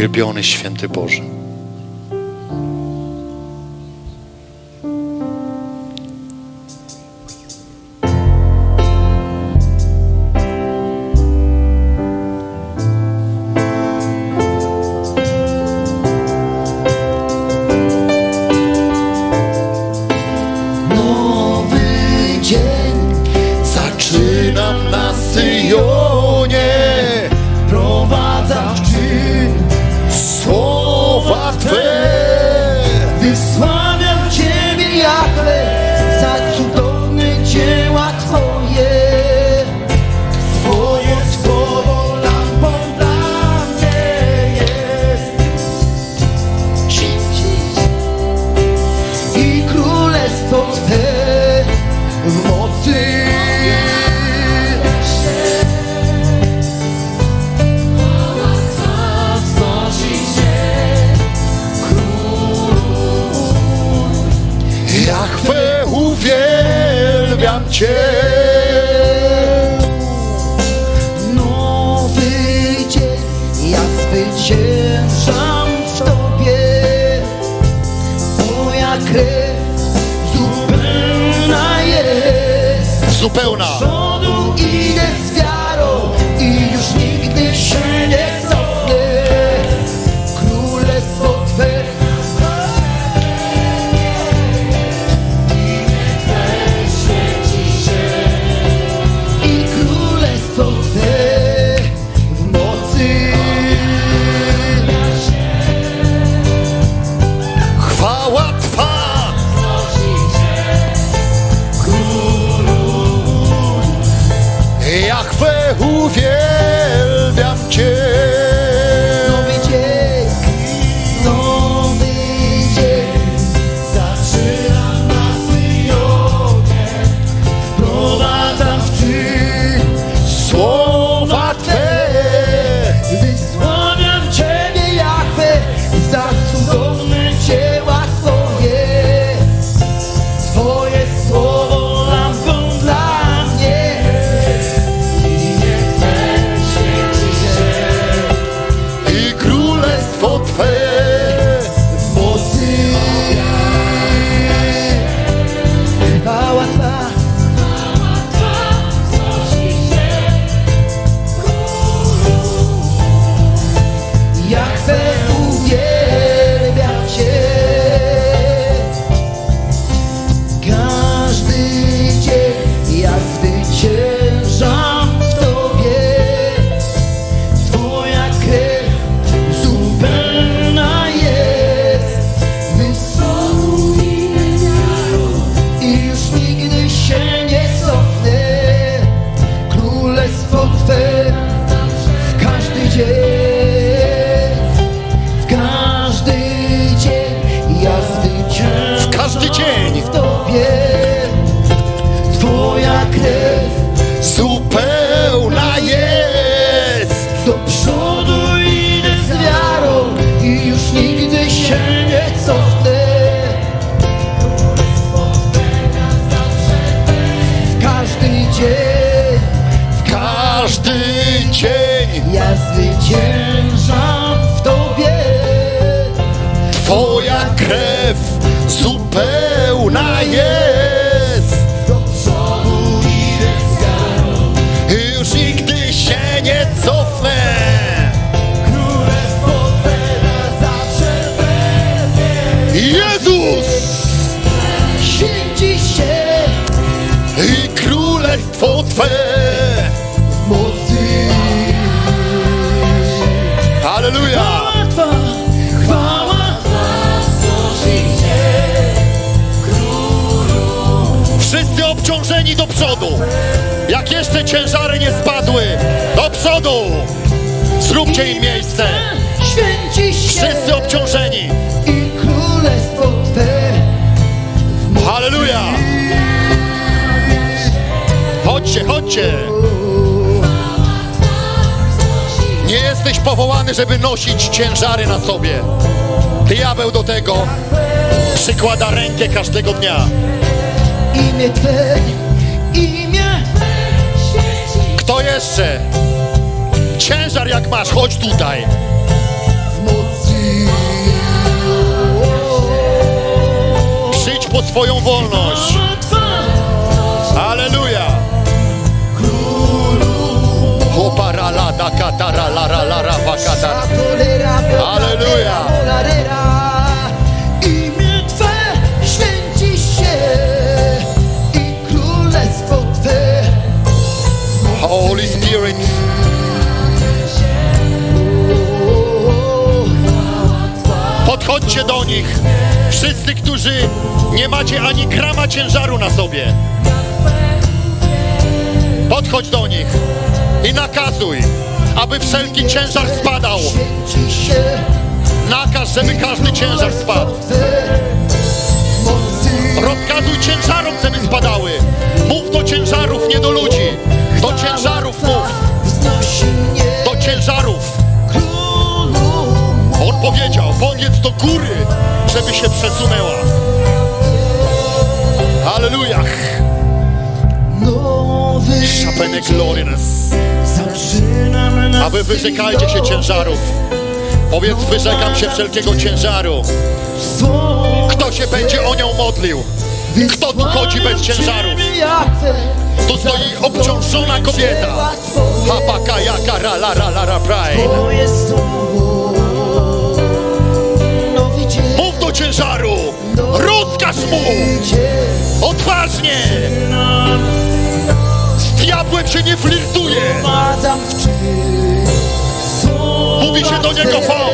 Uwielbiony święty Boże. Jachwę uwielbiam Cię. Żeby się przesunęła. Halleluja. Pene glorious. Zaczynam na A wy wyrzekajcie się ciężarów. Powiedz, wyrzekam się wszelkiego ciężaru. Kto się będzie o nią modlił? Kto tu chodzi bez ciężaru? Tu stoi obciążona kobieta. Hapaka jaka ra la ra la ra ciężaru! Rozkaż mu! Odważnie! Z diabłem się nie flirtuje! Mówi się do niego fon!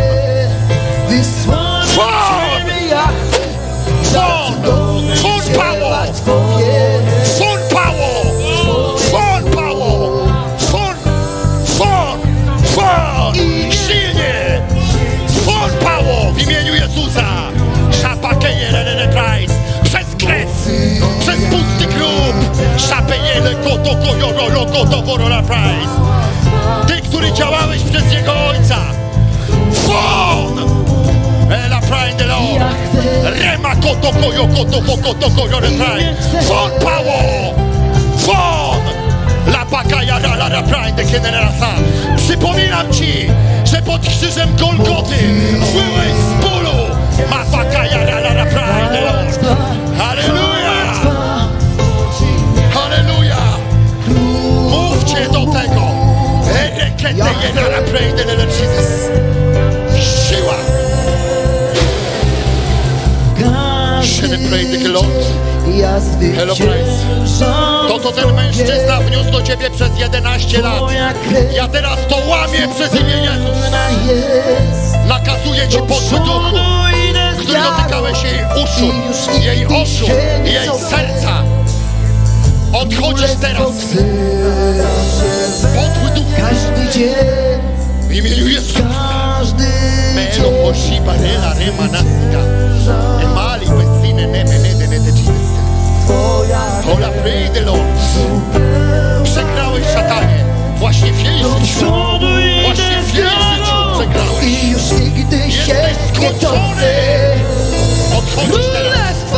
Fon! Fon! Fon! Twoje. Fon Szapejele koto kojoro loko to worola prajs! Ty, który działałeś przez Jego Ojca! Fon! Ela prajn de Lord! Rema koto kojo koto poko to kojo repraj. Fon pało! Fon! La pakaja la la la praj de generasa. Przypominam ci, że pod krzyżem Golgoty byłeś z bólu. Ma pakaja la la la praj de Lord. Halleluja! Mówcie do tego. Erekete jedna la praj de la Jesus. Siła! Szyny Lord. Ja Hello, zwyciężam To, co ten mężczyzna wniósł do ciebie przez 11 lat. Ja teraz to łamię przez imię Jezus. Nakazuję ci podły duchu, który dotykałeś jej uszu, jej oczu, jej serca. Odchodzisz teraz. Podły duch Każdy dzień, w imieniu Jezusa. każdy Melo dzień poshiba rela rema nasika. Emali pesine neme nede nede Jesus. Twoja Hola pray Lord. Przegrałeś szatanie. Właśnie w jej życiu. Właśnie w jej życiu przegrałeś. I już nigdy się nie cofnę Odchodzisz teraz.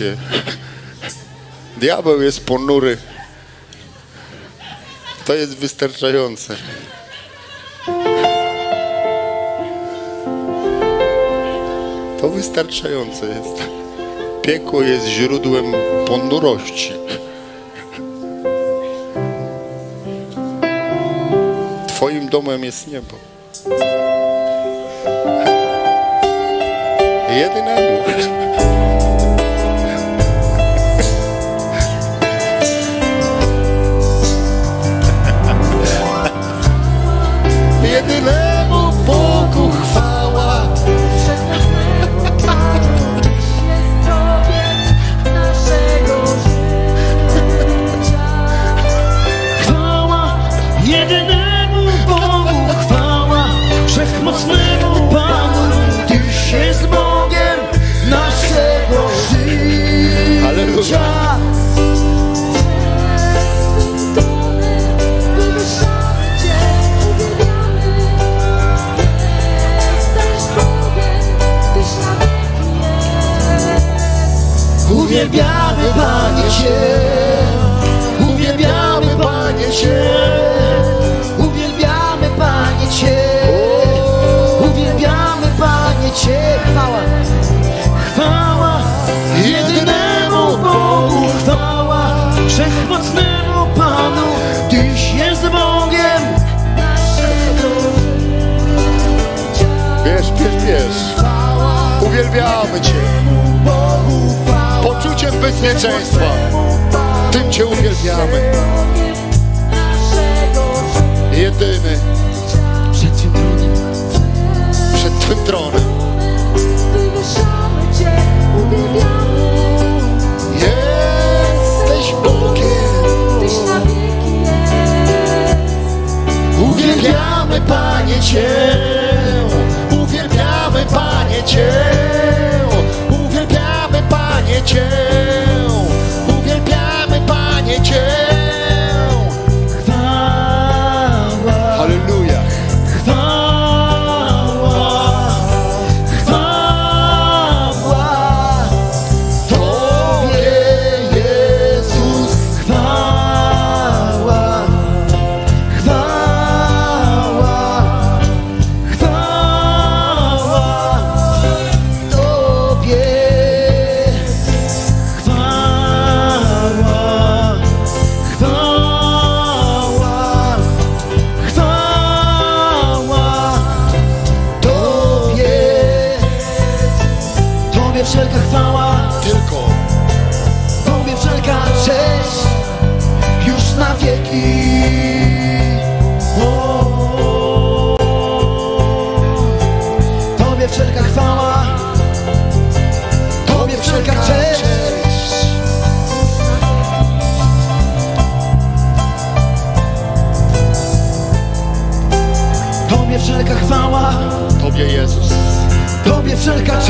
się. Diabeł jest ponury. To jest wystarczające. To wystarczające jest. Piekło jest źródłem ponurości. Twoim domem jest niebo. Uwielbiamy Cię. Poczuciem bezpieczeństwa. Tym Cię uwielbiamy. Jedyny Przed Twym tronem przed Twym tronem. Wywyższamy Cię, uwielbiamy, Jesteś Bogiem. Tyś na wieki jest. Uwielbiamy Panie Cię, Cię. Uwielbiamy Panie Cię. Uwielbiamy Panie Cię.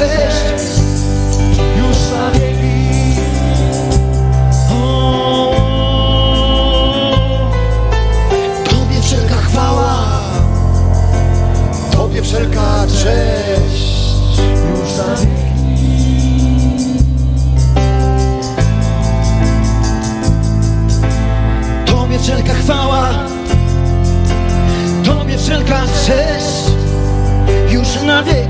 Cześć, już na Tobie wszelka chwała, Tobie wszelka cześć. już na wieki. Tobie wszelka chwała, Tobie wszelka cześć, już na wieki.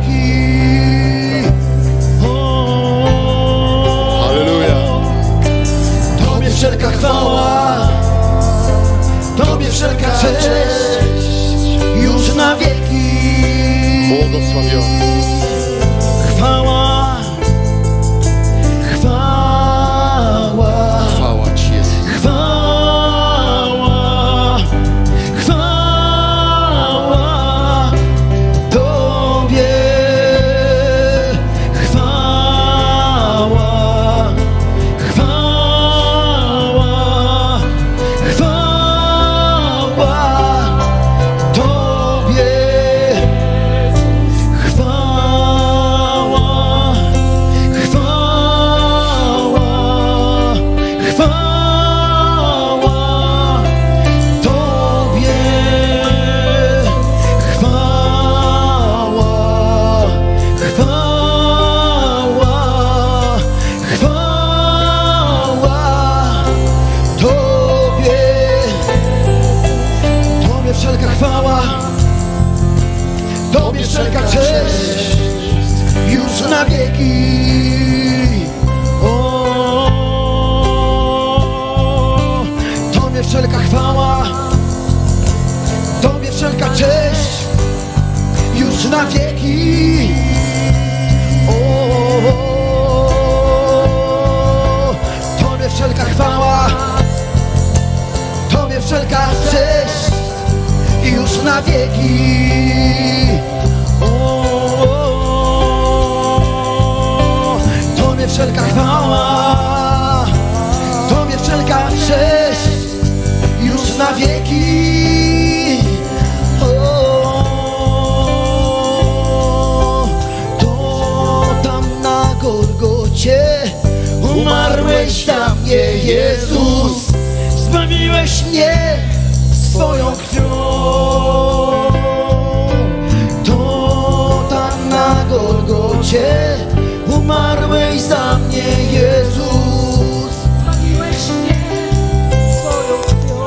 Chwała, Tobie wszelka cześć, już na wieki. Błogosławiony. Chwała, na wieki. O, Tobie wszelka chwała, Tobie wszelka cześć już na wieki. O, to tam na Golgocie umarłeś za Jezus. Zbawiłeś mnie swoją krwią. Golgocie umarłeś za mnie, Jezus. Zbawiłeś mnie swoją krwią.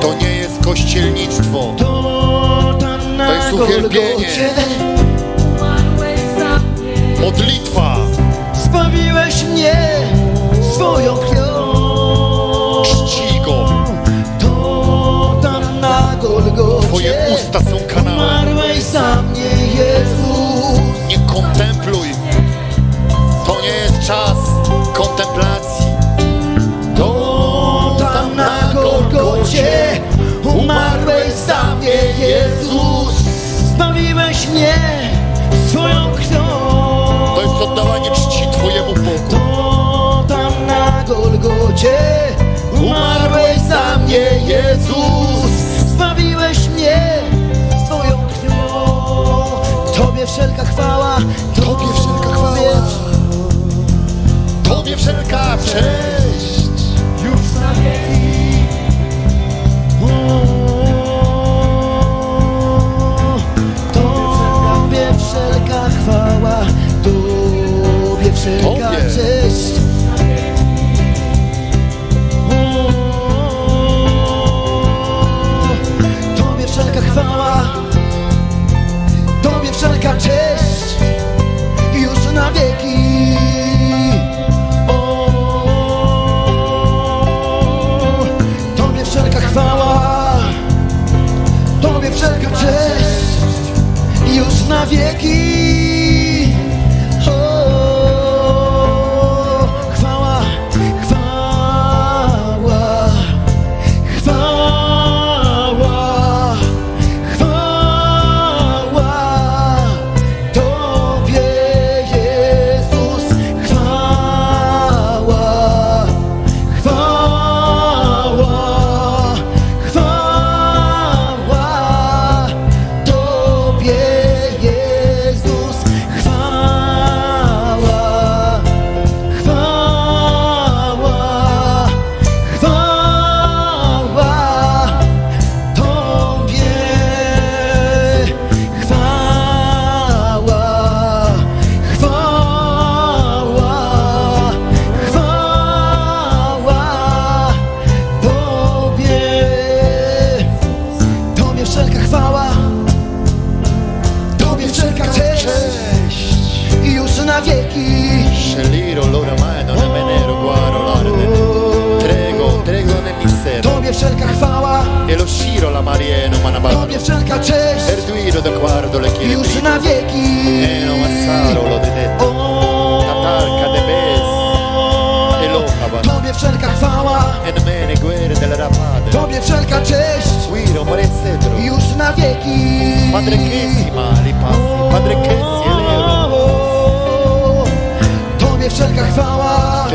To nie jest kościelnictwo. To tam na To jest uwielbienie. Golgocie Umarłeś za mnie. Modlitwa. zbawiłeś mnie swoją krwią. Czci Go. To tam na Golgocie Twoje usta są kanałem. Zbawiłeś mnie swoją krwią. To jest oddawanie czci Twojemu Bogu. To tam na Golgocie umarłeś za mnie, Jezus. Zbawiłeś mnie swoją krwią. Tobie wszelka chwała, Tobie wszelka chwała. Tobie wszelka cześć. Wszelka cześć. Tobie wszelka chwała, Tobie wszelka cześć, już na wieki. O, Tobie wszelka chwała, Tobie wszelka cześć, już na wieki. E lo haba. Tobie wszelka chwała, E mene guerre delle rapade. Tobie wszelka cześć już na wieki. Padre Chessi mali passi. Padre Chessi e. Tobie wszelka chwała,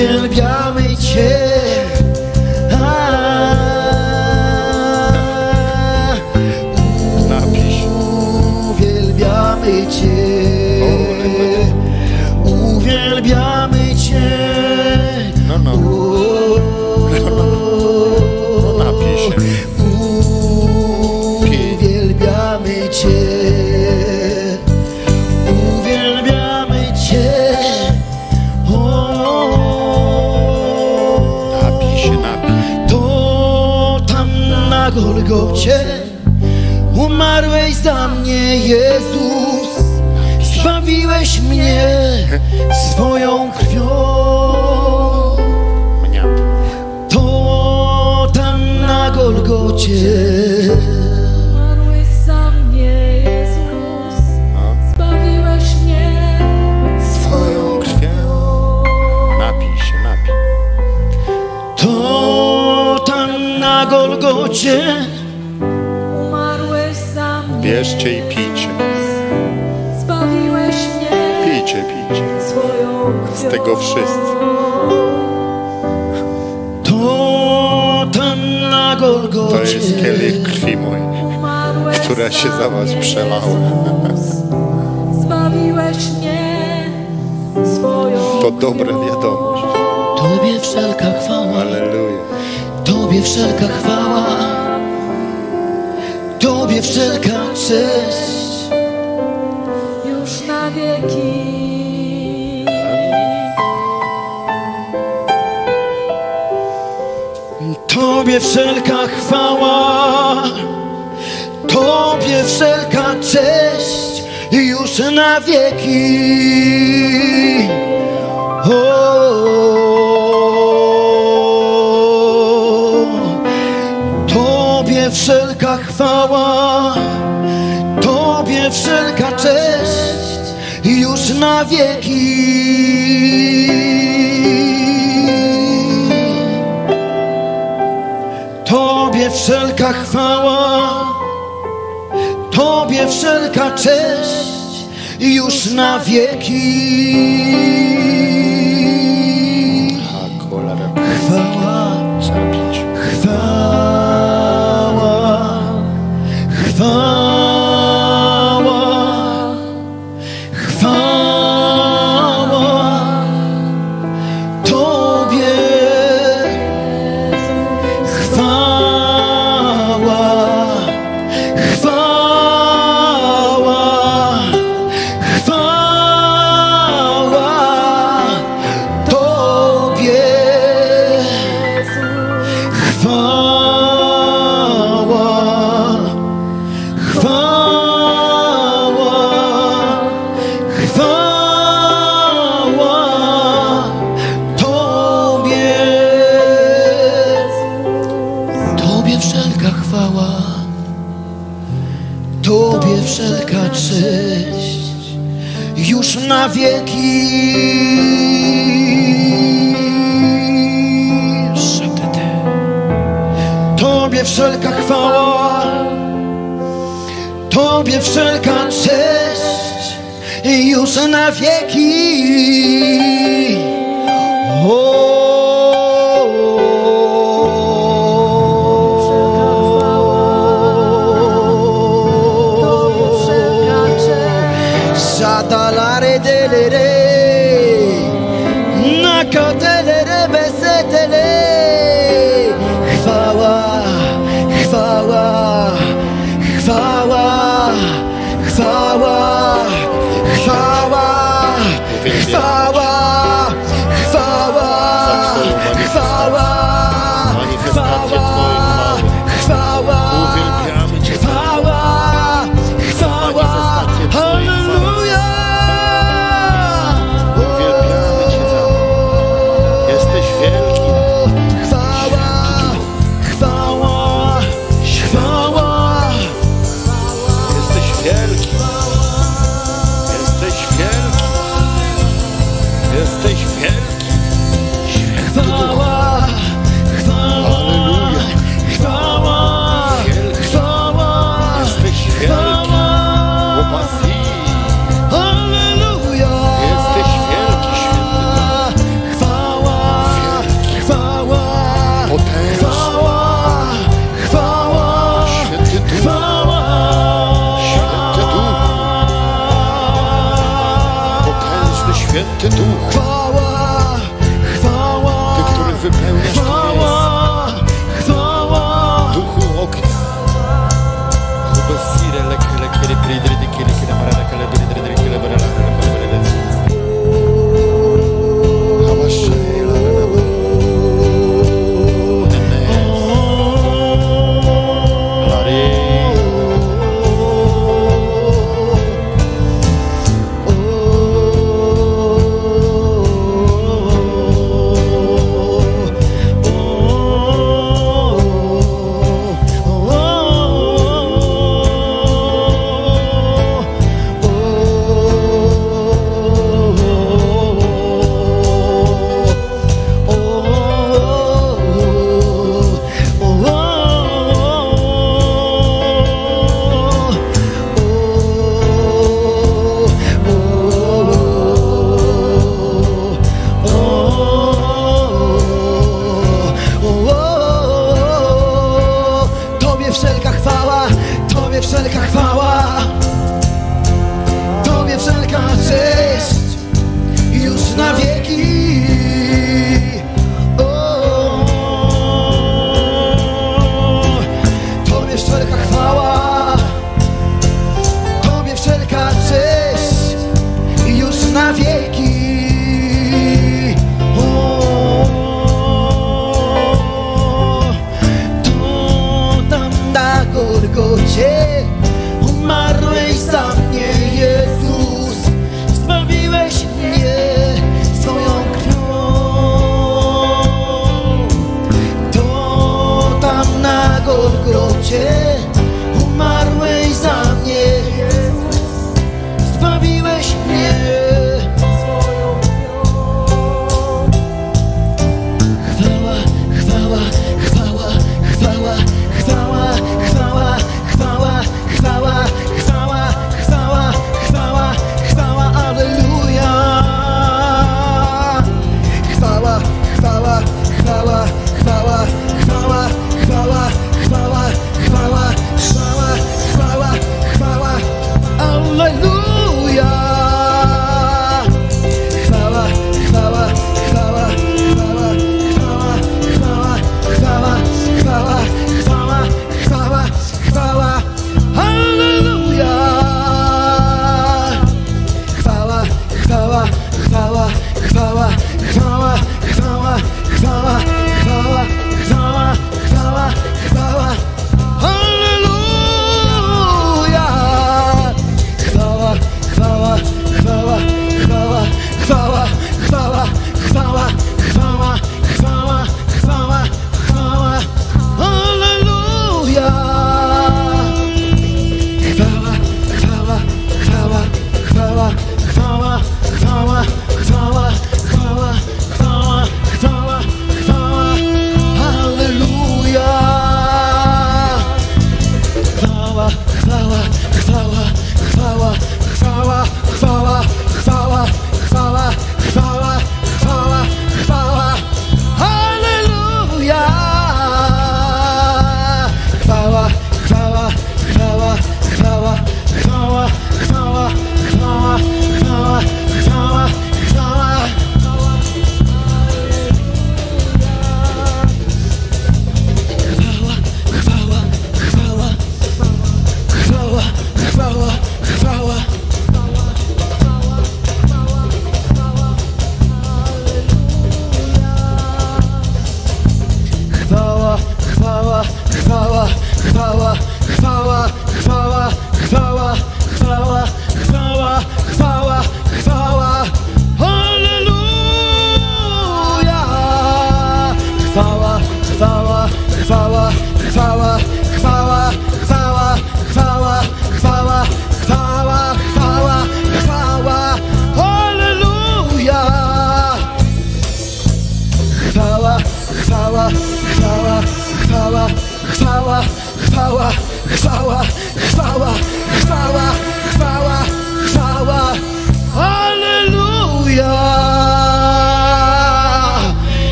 ခင်ပြမိတ်ချေ mnie, Jego wszyscy. To jest kielich krwi mojej, która się za was przelała. Zbawiłeś mnie To dobre wiadomość. Tobie wszelka chwała. Alleluja. Tobie wszelka chwała. Tobie wszelka cześć. Tobie wszelka chwała, Tobie wszelka cześć i już na wieki. O, Tobie wszelka chwała, Tobie wszelka cześć i już na wieki. chwała, Tobie wszelka cześć już na wieki. Chwała, chwała, chwała. vous en aviez qui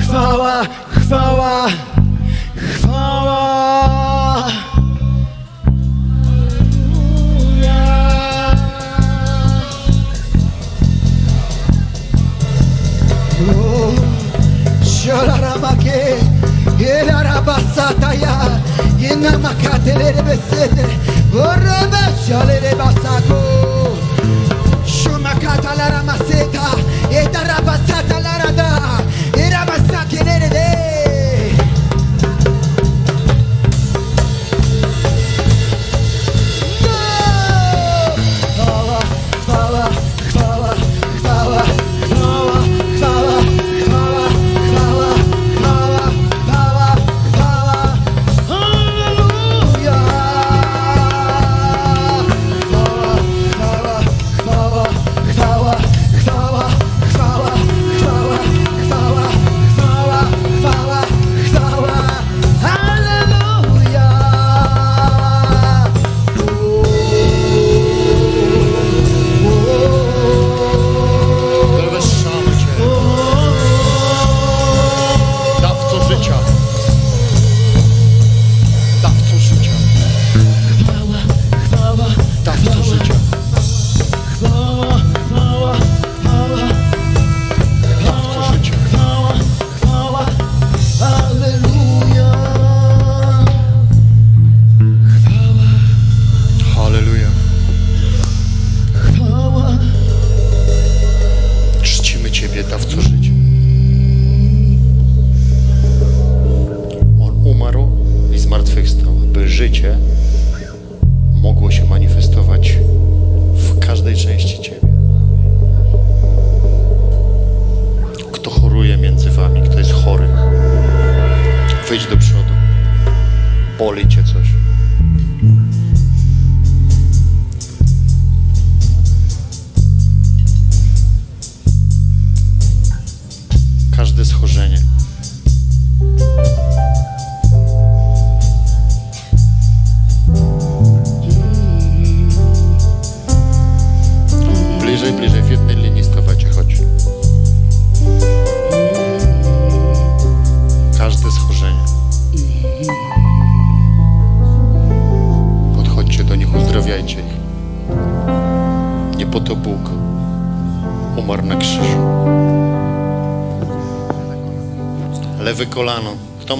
chwała, chwała, chwała. Şalaramake, yelarabasataya, yenamakatelere besedir, orada şalere basako. Şu makatalara maseta, yedarabasatalara da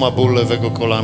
ma ból lewego kolana.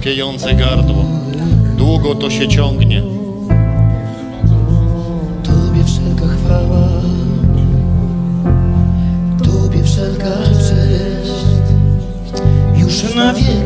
chropiejące gardło. Długo to się ciągnie. Tobie wszelka chwała, Tobie wszelka cześć, już na wieki.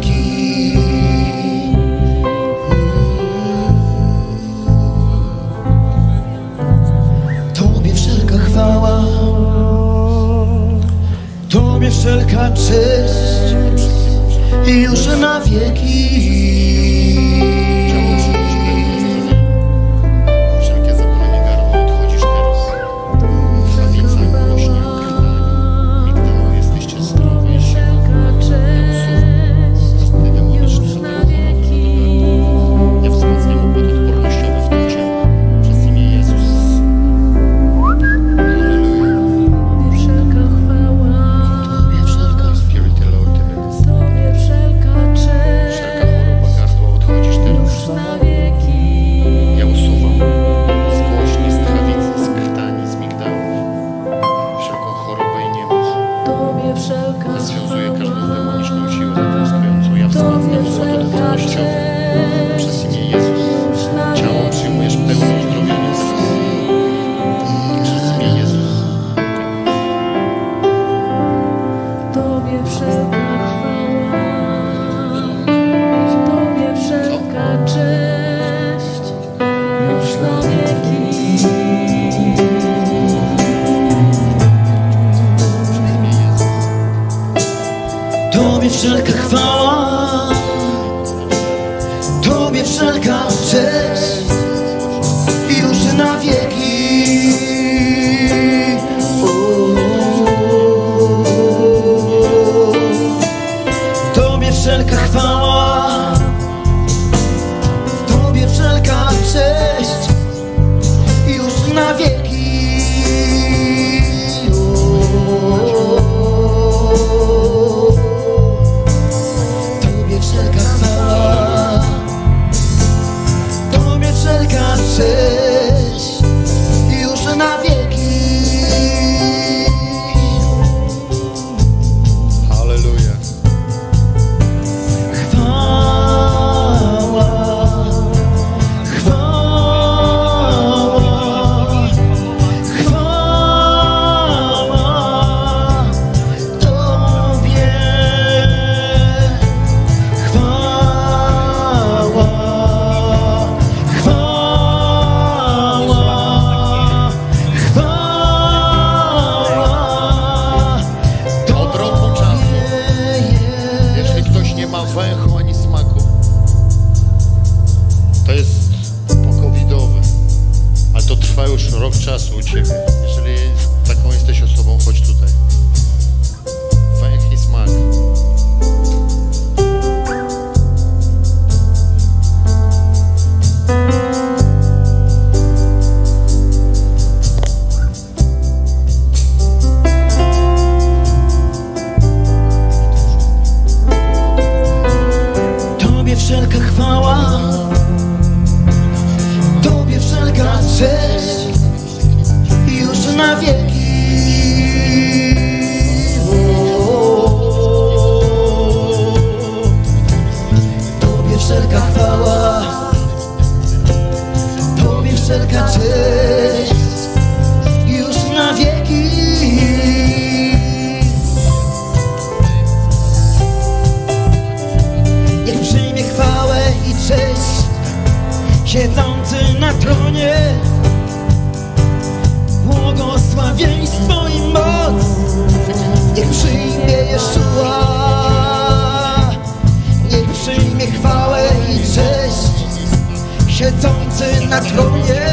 that's going, yeah.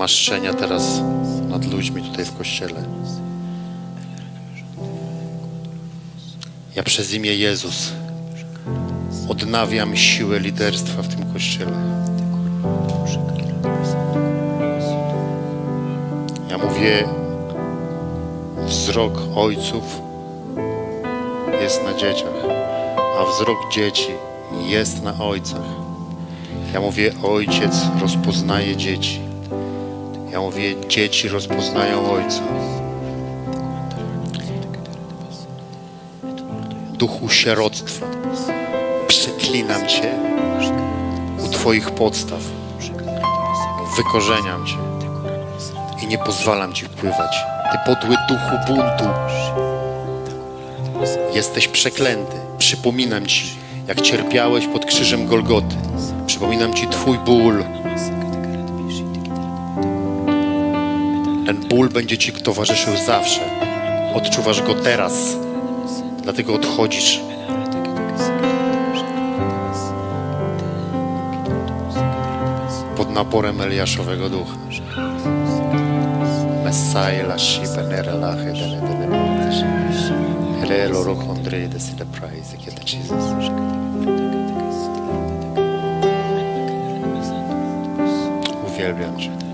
Namaszczenia teraz nad ludźmi tutaj w kościele. Ja przez imię Jezus odnawiam siłę liderstwa w tym kościele. Ja mówię, wzrok ojców jest na dzieciach a wzrok dzieci jest na ojcach. Ja mówię, ojciec rozpoznaje dzieci. Ja mówię, dzieci rozpoznają ojca. Duchu sieroctwa, przeklinam Cię u Twoich podstaw. Wykorzeniam Cię i nie pozwalam Ci wpływać. Ty podły duchu buntu, Jesteś przeklęty. Przypominam Ci, jak cierpiałeś pod krzyżem Golgoty. Przypominam Ci Twój ból. Ból będzie Ci towarzyszył zawsze. Odczuwasz go teraz. Dlatego odchodzisz. Pod naporem Eliaszowego ducha. Messiah la shipenere la hedene dele Re loro kondre de sile praise kieta Jesus. Uwielbiam Cię.